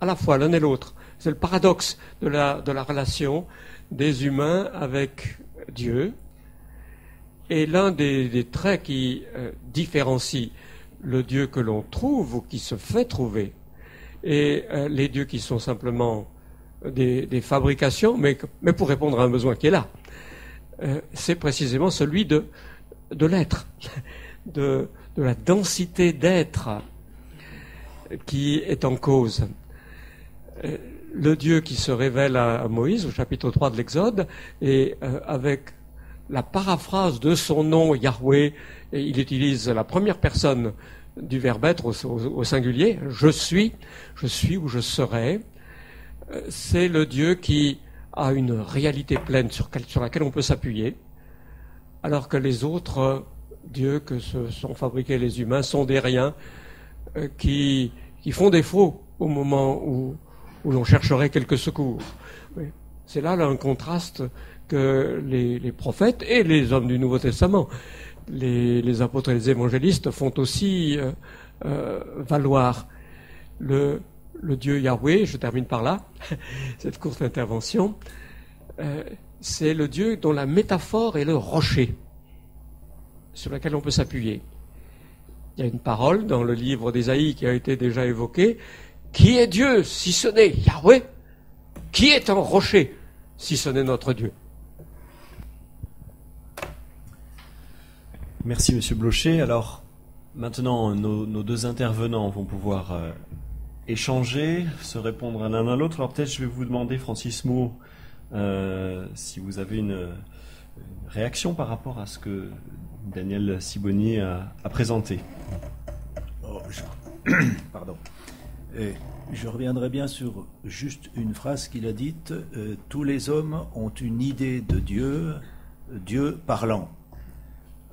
à la fois l'un et l'autre. C'est le paradoxe de la, relation des humains avec Dieu. Et l'un des, des, traits qui euh, différencie le Dieu que l'on trouve ou qui se fait trouver et euh, les dieux qui sont simplement des, fabrications, mais, pour répondre à un besoin qui est là, euh, c'est précisément celui de, l'être, de, la densité d'être qui est en cause. Euh, le Dieu qui se révèle à, Moïse au chapitre 3 de l'Exode, et euh, avec la paraphrase de son nom Yahweh, il utilise la première personne du verbe être au singulier, je suis, je suis ou je serai. C'est le Dieu qui a une réalité pleine sur, laquelle on peut s'appuyer, alors que les autres dieux que se sont fabriqués les humains sont des riens euh, qui, qui font défaut au moment où, où l'on chercherait quelques secours. C'est là, là un contraste que les, prophètes et les hommes du Nouveau Testament, les, les apôtres et les évangélistes font aussi euh, euh, valoir. Le, le, Dieu Yahweh, je termine par là, cette courte intervention, euh, c'est le Dieu dont la métaphore est le rocher sur lequel on peut s'appuyer. Il y a une parole dans le livre d'Ésaïe qui a été déjà évoquée. Qui est Dieu si ce n'est Yahweh? Qui est un rocher si ce n'est notre Dieu? Merci Monsieur Blocher. Alors maintenant, nos, deux intervenants vont pouvoir euh, échanger, se répondre l'un à l'autre. Alors peut-être je vais vous demander, Francis Mo, euh, si vous avez une, réaction par rapport à ce que Daniel Siboni a, présenté. Oh. Pardon. Et je reviendrai bien sur juste une phrase qu'il a dite euh, Tous les hommes ont une idée de Dieu, Dieu parlant.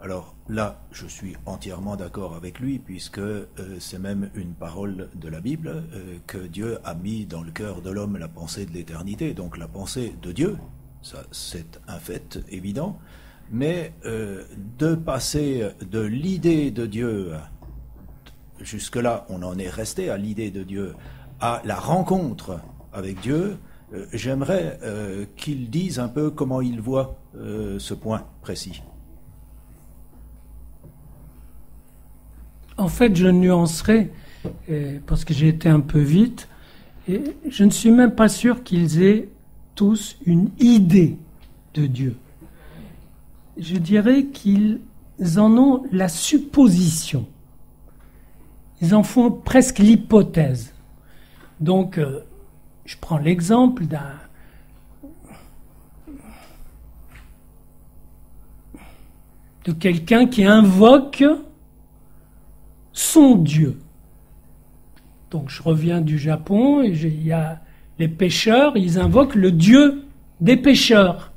Alors là, je suis entièrement d'accord avec lui, puisque euh, c'est même une parole de la Bible, euh, que Dieu a mis dans le cœur de l'homme la pensée de l'éternité, donc la pensée de Dieu, ça c'est un fait évident, mais euh, de passer de l'idée de Dieu, jusque-là on en est resté à l'idée de Dieu, à la rencontre avec Dieu, j'aimerais qu'il dise un peu comment il voit ce point précis. En fait, je nuancerai, parce que j'ai été un peu vite, et je ne suis même pas sûr qu'ils aient tous une idée de Dieu. Je dirais qu'ils en ont la supposition. Ils en font presque l'hypothèse. Donc, euh, je prends l'exemple d'un de quelqu'un qui invoque son Dieu. Donc je reviens du Japon et il y a les pêcheurs, ils invoquent le Dieu des pêcheurs.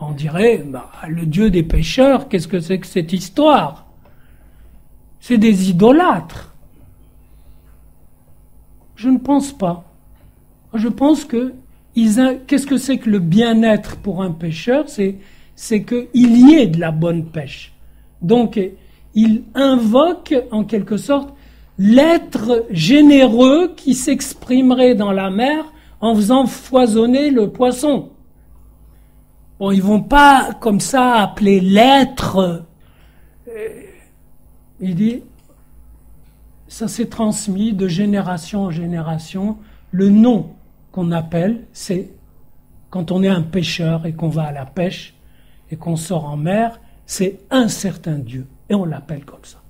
On dirait, bah, le Dieu des pêcheurs, qu'est-ce que c'est que cette histoire? C'est des idolâtres. Je ne pense pas. Je pense que qu'est-ce que c'est que le bien-être pour un pêcheur? C'est qu'il y ait de la bonne pêche. Donc, il invoque en quelque sorte l'être généreux qui s'exprimerait dans la mer en faisant foisonner le poisson. Bon, ils vont pas comme ça appeler l'être. Il dit, ça s'est transmis de génération en génération. Le nom qu'on appelle, c'est quand on est un pêcheur et qu'on va à la pêche et qu'on sort en mer, c'est un certain Dieu. Et on l'appelle comme ça.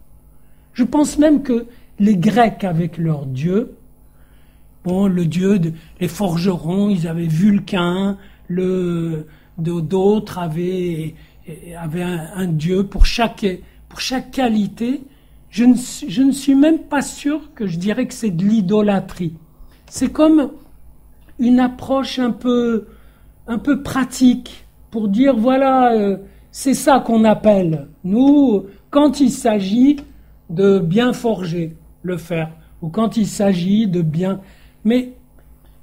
Je pense même que les Grecs avec leur Dieu, bon, le Dieu, de, les forgerons, ils avaient Vulcain, le, d'autres avaient, avaient un, Dieu pour chaque, pour chaque qualité. Je ne, je ne suis même pas sûr que je dirais que c'est de l'idolâtrie. C'est comme une approche un peu, un peu pratique pour dire voilà, euh, c'est ça qu'on appelle. Nous, quand il s'agit de bien forger le fer, ou quand il s'agit de bien. Mais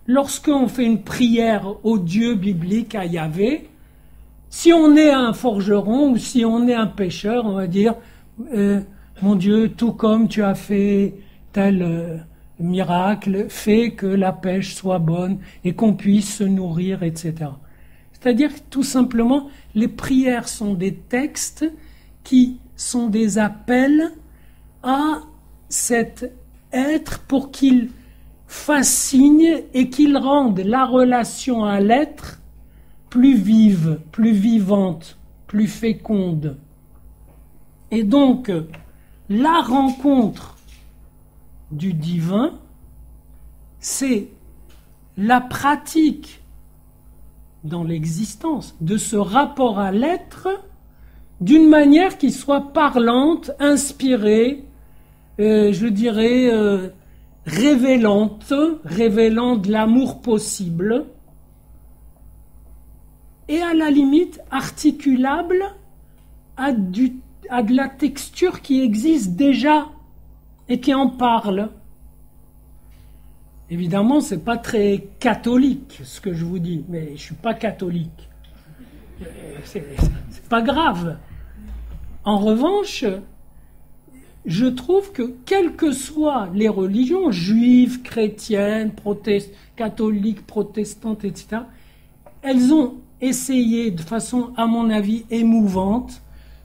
lorsqu'on fait une prière au Dieu biblique, à Yahvé, si on est un forgeron ou si on est un pêcheur, on va dire, euh, mon Dieu, tout comme tu as fait tel euh, miracle, fais que la pêche soit bonne et qu'on puisse se nourrir, etc. C'est-à-dire tout simplement, les prières sont des textes qui sont des appels à cet être pour qu'il fasse signe et qu'il rende la relation à l'être plus vive, plus vivante, plus féconde. Et donc, la rencontre du divin, c'est la pratique dans l'existence de ce rapport à l'être d'une manière qui soit parlante, inspirée, euh, je dirais, euh, révélante, révélant de l'amour possible, et à la limite articulable à, de la texture qui existe déjà et qui en parle. Évidemment, c'est pas très catholique ce que je vous dis, mais je suis pas catholique. C'est pas grave. En revanche, je trouve que quelles que soient les religions, juives, chrétiennes, catholiques, protestantes, etc., elles ont essayé de façon, à mon avis, émouvante,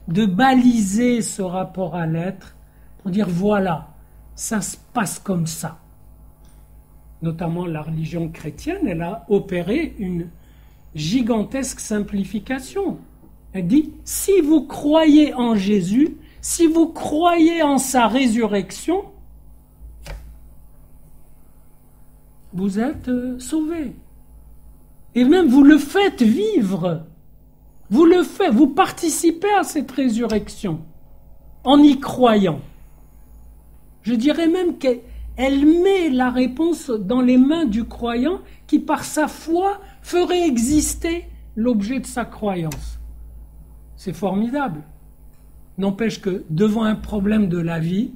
de baliser ce rapport à l'être pour dire voilà, ça se passe comme ça. Notamment la religion chrétienne, elle a opéré une gigantesque simplification. Dit si vous croyez en Jésus, si vous croyez en sa résurrection, vous êtes euh, sauvés. Et même vous le faites vivre. Vous le faites, vous participez à cette résurrection en y croyant. Je dirais même qu'elle met la réponse dans les mains du croyant qui, par sa foi, ferait exister l'objet de sa croyance. C'est formidable. N'empêche que devant un problème de la vie,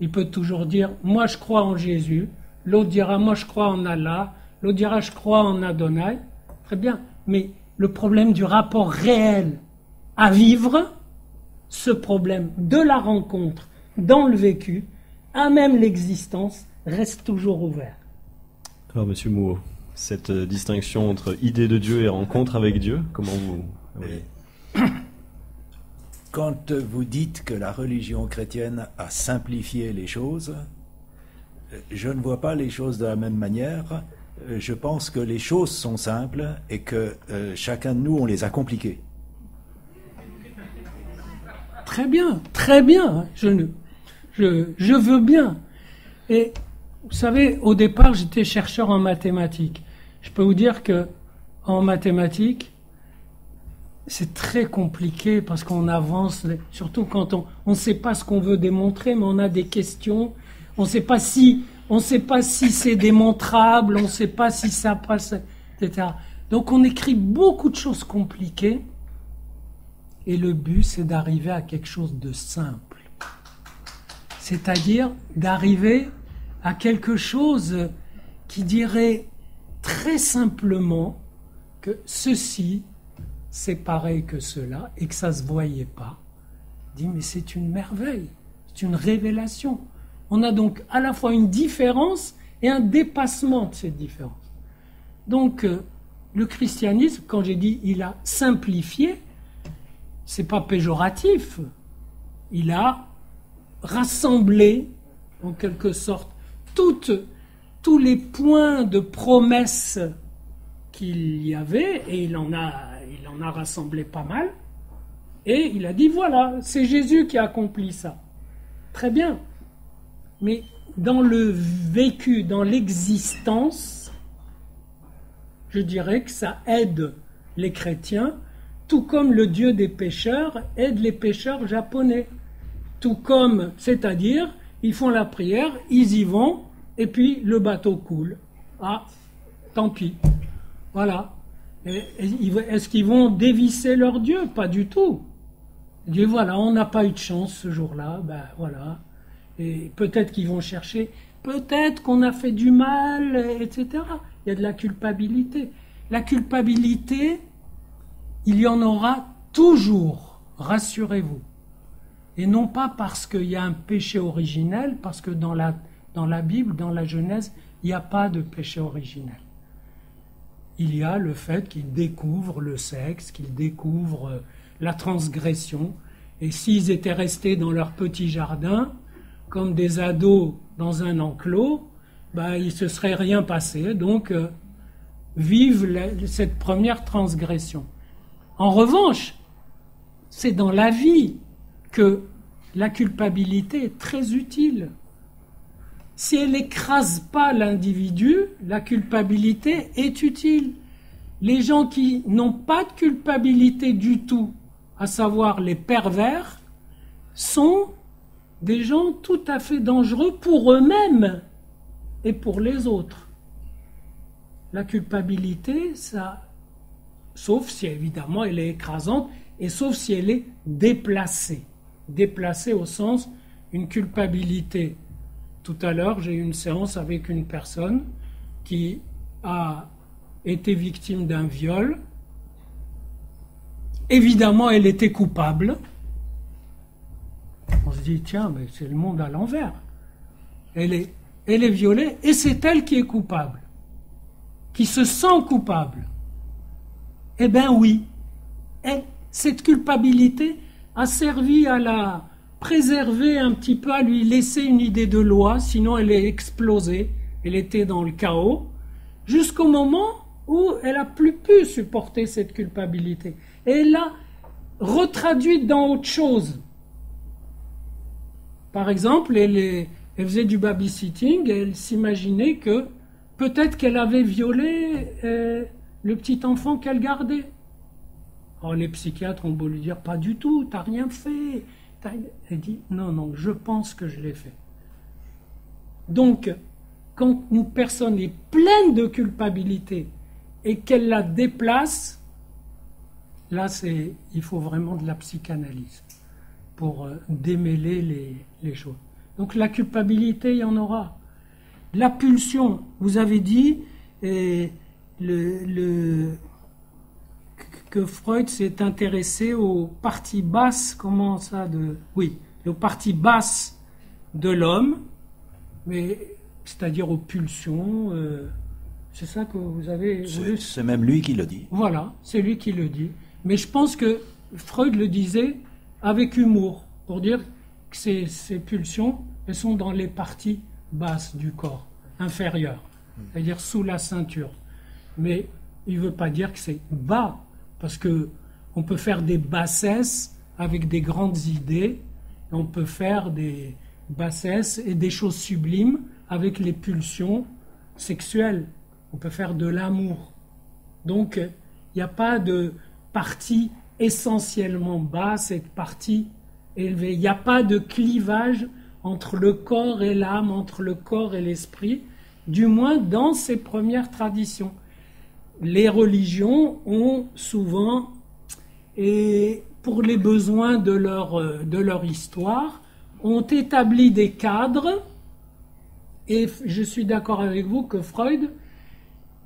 il peut toujours dire Moi je crois en Jésus, l'autre dira Moi je crois en Allah, l'autre dira Je crois en Adonai. Très bien, mais le problème du rapport réel à vivre, ce problème de la rencontre dans le vécu, à même l'existence, reste toujours ouvert. Alors, monsieur Mouot, cette euh, distinction entre idée de Dieu et rencontre avec Dieu, comment vous. Quand vous dites que la religion chrétienne a simplifié les choses, je ne vois pas les choses de la même manière. Je pense que les choses sont simples et que euh, chacun de nous, on les a compliquées. Très bien, très bien. Je, je, je veux bien. Et vous savez, au départ, j'étais chercheur en mathématiques. Je peux vous dire que en mathématiques, c'est très compliqué parce qu'on avance, surtout quand on ne sait pas ce qu'on veut démontrer, mais on a des questions. On ne sait pas si, si c'est démontrable, on ne sait pas si ça passe, etc. Donc on écrit beaucoup de choses compliquées, et le but c'est d'arriver à quelque chose de simple, c'est-à-dire d'arriver à quelque chose qui dirait très simplement que ceci c'est pareil que cela et que ça ne se voyait pas, dit mais c'est une merveille, c'est une révélation. On a donc à la fois une différence et un dépassement de cette différence. Donc euh, le christianisme, quand j'ai dit il a simplifié, c'est pas péjoratif. Il a rassemblé en quelque sorte toutes, tous les points de promesse qu'il y avait et il en a il en a rassemblé pas mal, et il a dit voilà, c'est Jésus qui a accompli ça. Très bien. Mais dans le vécu, dans l'existence, je dirais que ça aide les chrétiens, tout comme le Dieu des pêcheurs aide les pêcheurs japonais. Tout comme, c'est-à-dire, ils font la prière, ils y vont, et puis le bateau coule. Ah, tant pis. Voilà. Est-ce qu'ils vont dévisser leur Dieu? Pas du tout. Dieu, voilà, on n'a pas eu de chance ce jour-là, ben voilà. Et peut-être qu'ils vont chercher. peut-être qu'on a fait du mal, etc. Il y a de la culpabilité. La culpabilité, il y en aura toujours, rassurez-vous. Et non pas parce qu'il y a un péché originel, parce que dans la, dans la Bible, dans la Genèse, il n'y a pas de péché originel. Il y a le fait qu'ils découvrent le sexe, qu'ils découvrent euh, la transgression. Et s'ils étaient restés dans leur petit jardin, comme des ados dans un enclos, bah, il ne se serait rien passé. Donc, euh, vive cette première transgression. En revanche, c'est dans la vie que la culpabilité est très utile. Si elle n'écrase pas l'individu, la culpabilité est utile. Les gens qui n'ont pas de culpabilité du tout, à savoir les pervers, sont des gens tout à fait dangereux pour eux-mêmes et pour les autres. La culpabilité, ça, sauf si évidemment elle est écrasante et sauf si elle est déplacée. Déplacée au sens une culpabilité tout à l'heure, j'ai eu une séance avec une personne qui a été victime d'un viol. Évidemment, elle était coupable. On se dit, tiens, mais c'est le monde à l'envers. Elle est, elle est violée et c'est elle qui est coupable, qui se sent coupable. Eh bien oui, cette culpabilité a servi à la, préserver un petit peu, à lui laisser une idée de loi, sinon elle est explosée, elle était dans le chaos, jusqu'au moment où elle a plus pu supporter cette culpabilité. Et elle l'a retraduite dans autre chose. Par exemple, elle, elle faisait du babysitting et elle s'imaginait que peut-être qu'elle avait violé euh, le petit enfant qu'elle gardait. Alors les psychiatres ont beau lui dire pas du tout, t'as rien fait, elle dit non, non, je pense que je l'ai fait. Donc, quand une personne est pleine de culpabilité et qu'elle la déplace, là, c'est, il faut vraiment de la psychanalyse pour euh, démêler les, choses. Donc la culpabilité, il y en aura. La pulsion, vous avez dit, et le, que Freud s'est intéressé aux parties basses, comment ça de, oui, aux parties basses de l'homme, mais c'est-à-dire aux pulsions. Euh, c'est ça que vous avez. C'est même lui qui le dit. Voilà, c'est lui qui le dit. Mais je pense que Freud le disait avec humour, pour dire que ces, ces pulsions, elles sont dans les parties basses du corps, inférieures, c'est-à-dire sous la ceinture. Mais il ne veut pas dire que c'est bas parce que on peut faire des bassesses avec des grandes idées, on peut faire des bassesses et des choses sublimes avec les pulsions sexuelles. On peut faire de l'amour. Donc, il n'y a pas de partie essentiellement basse et de partie élevée. Il n'y a pas de clivage entre le corps et l'âme, entre le corps et l'esprit, du moins dans ces premières traditions les religions ont souvent, et pour les besoins de leur, euh, de leur histoire, ont établi des cadres, et je suis d'accord avec vous que Freud,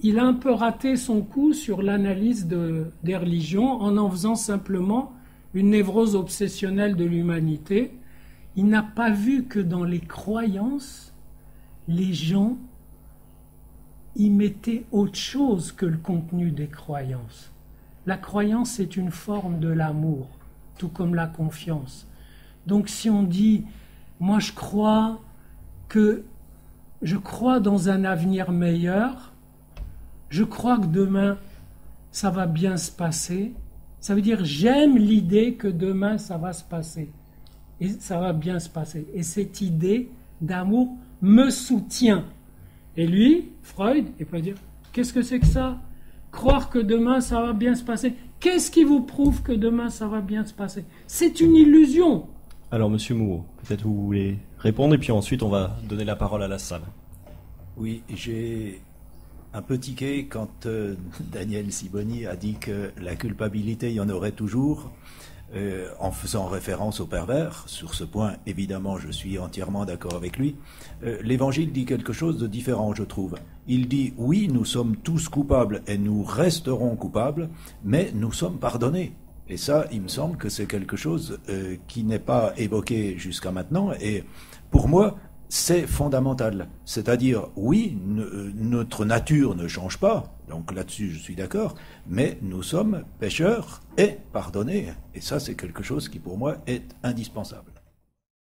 il a un peu raté son coup sur l'analyse de, des religions en en faisant simplement une névrose obsessionnelle de l'humanité. Il n'a pas vu que dans les croyances, les gens y mettait autre chose que le contenu des croyances. La croyance est une forme de l'amour, tout comme la confiance. Donc si on dit, moi je crois que je crois dans un avenir meilleur, je crois que demain ça va bien se passer, ça veut dire j'aime l'idée que demain ça va se passer. Et ça va bien se passer. Et cette idée d'amour me soutient. Et lui, Freud, il peut dire Qu'est-ce que c'est que ça? Croire que demain ça va bien se passer. Qu'est-ce qui vous prouve que demain ça va bien se passer? C'est une illusion. Alors, monsieur Mou, peut-être vous voulez répondre et puis ensuite on va donner la parole à la salle. Oui, j'ai un peu tiqué quand euh, Daniel Siboni a dit que la culpabilité, il y en aurait toujours. Euh, en faisant référence au pervers. Sur ce point, évidemment, je suis entièrement d'accord avec lui. Euh, L'Évangile dit quelque chose de différent, je trouve. Il dit, oui, nous sommes tous coupables et nous resterons coupables, mais nous sommes pardonnés. Et ça, il me semble que c'est quelque chose euh, qui n'est pas évoqué jusqu'à maintenant. Et pour moi, c'est fondamental. C'est-à-dire, oui, notre nature ne change pas, donc là-dessus je suis d'accord, mais nous sommes pécheurs et pardonnés. Et ça, c'est quelque chose qui pour moi est indispensable.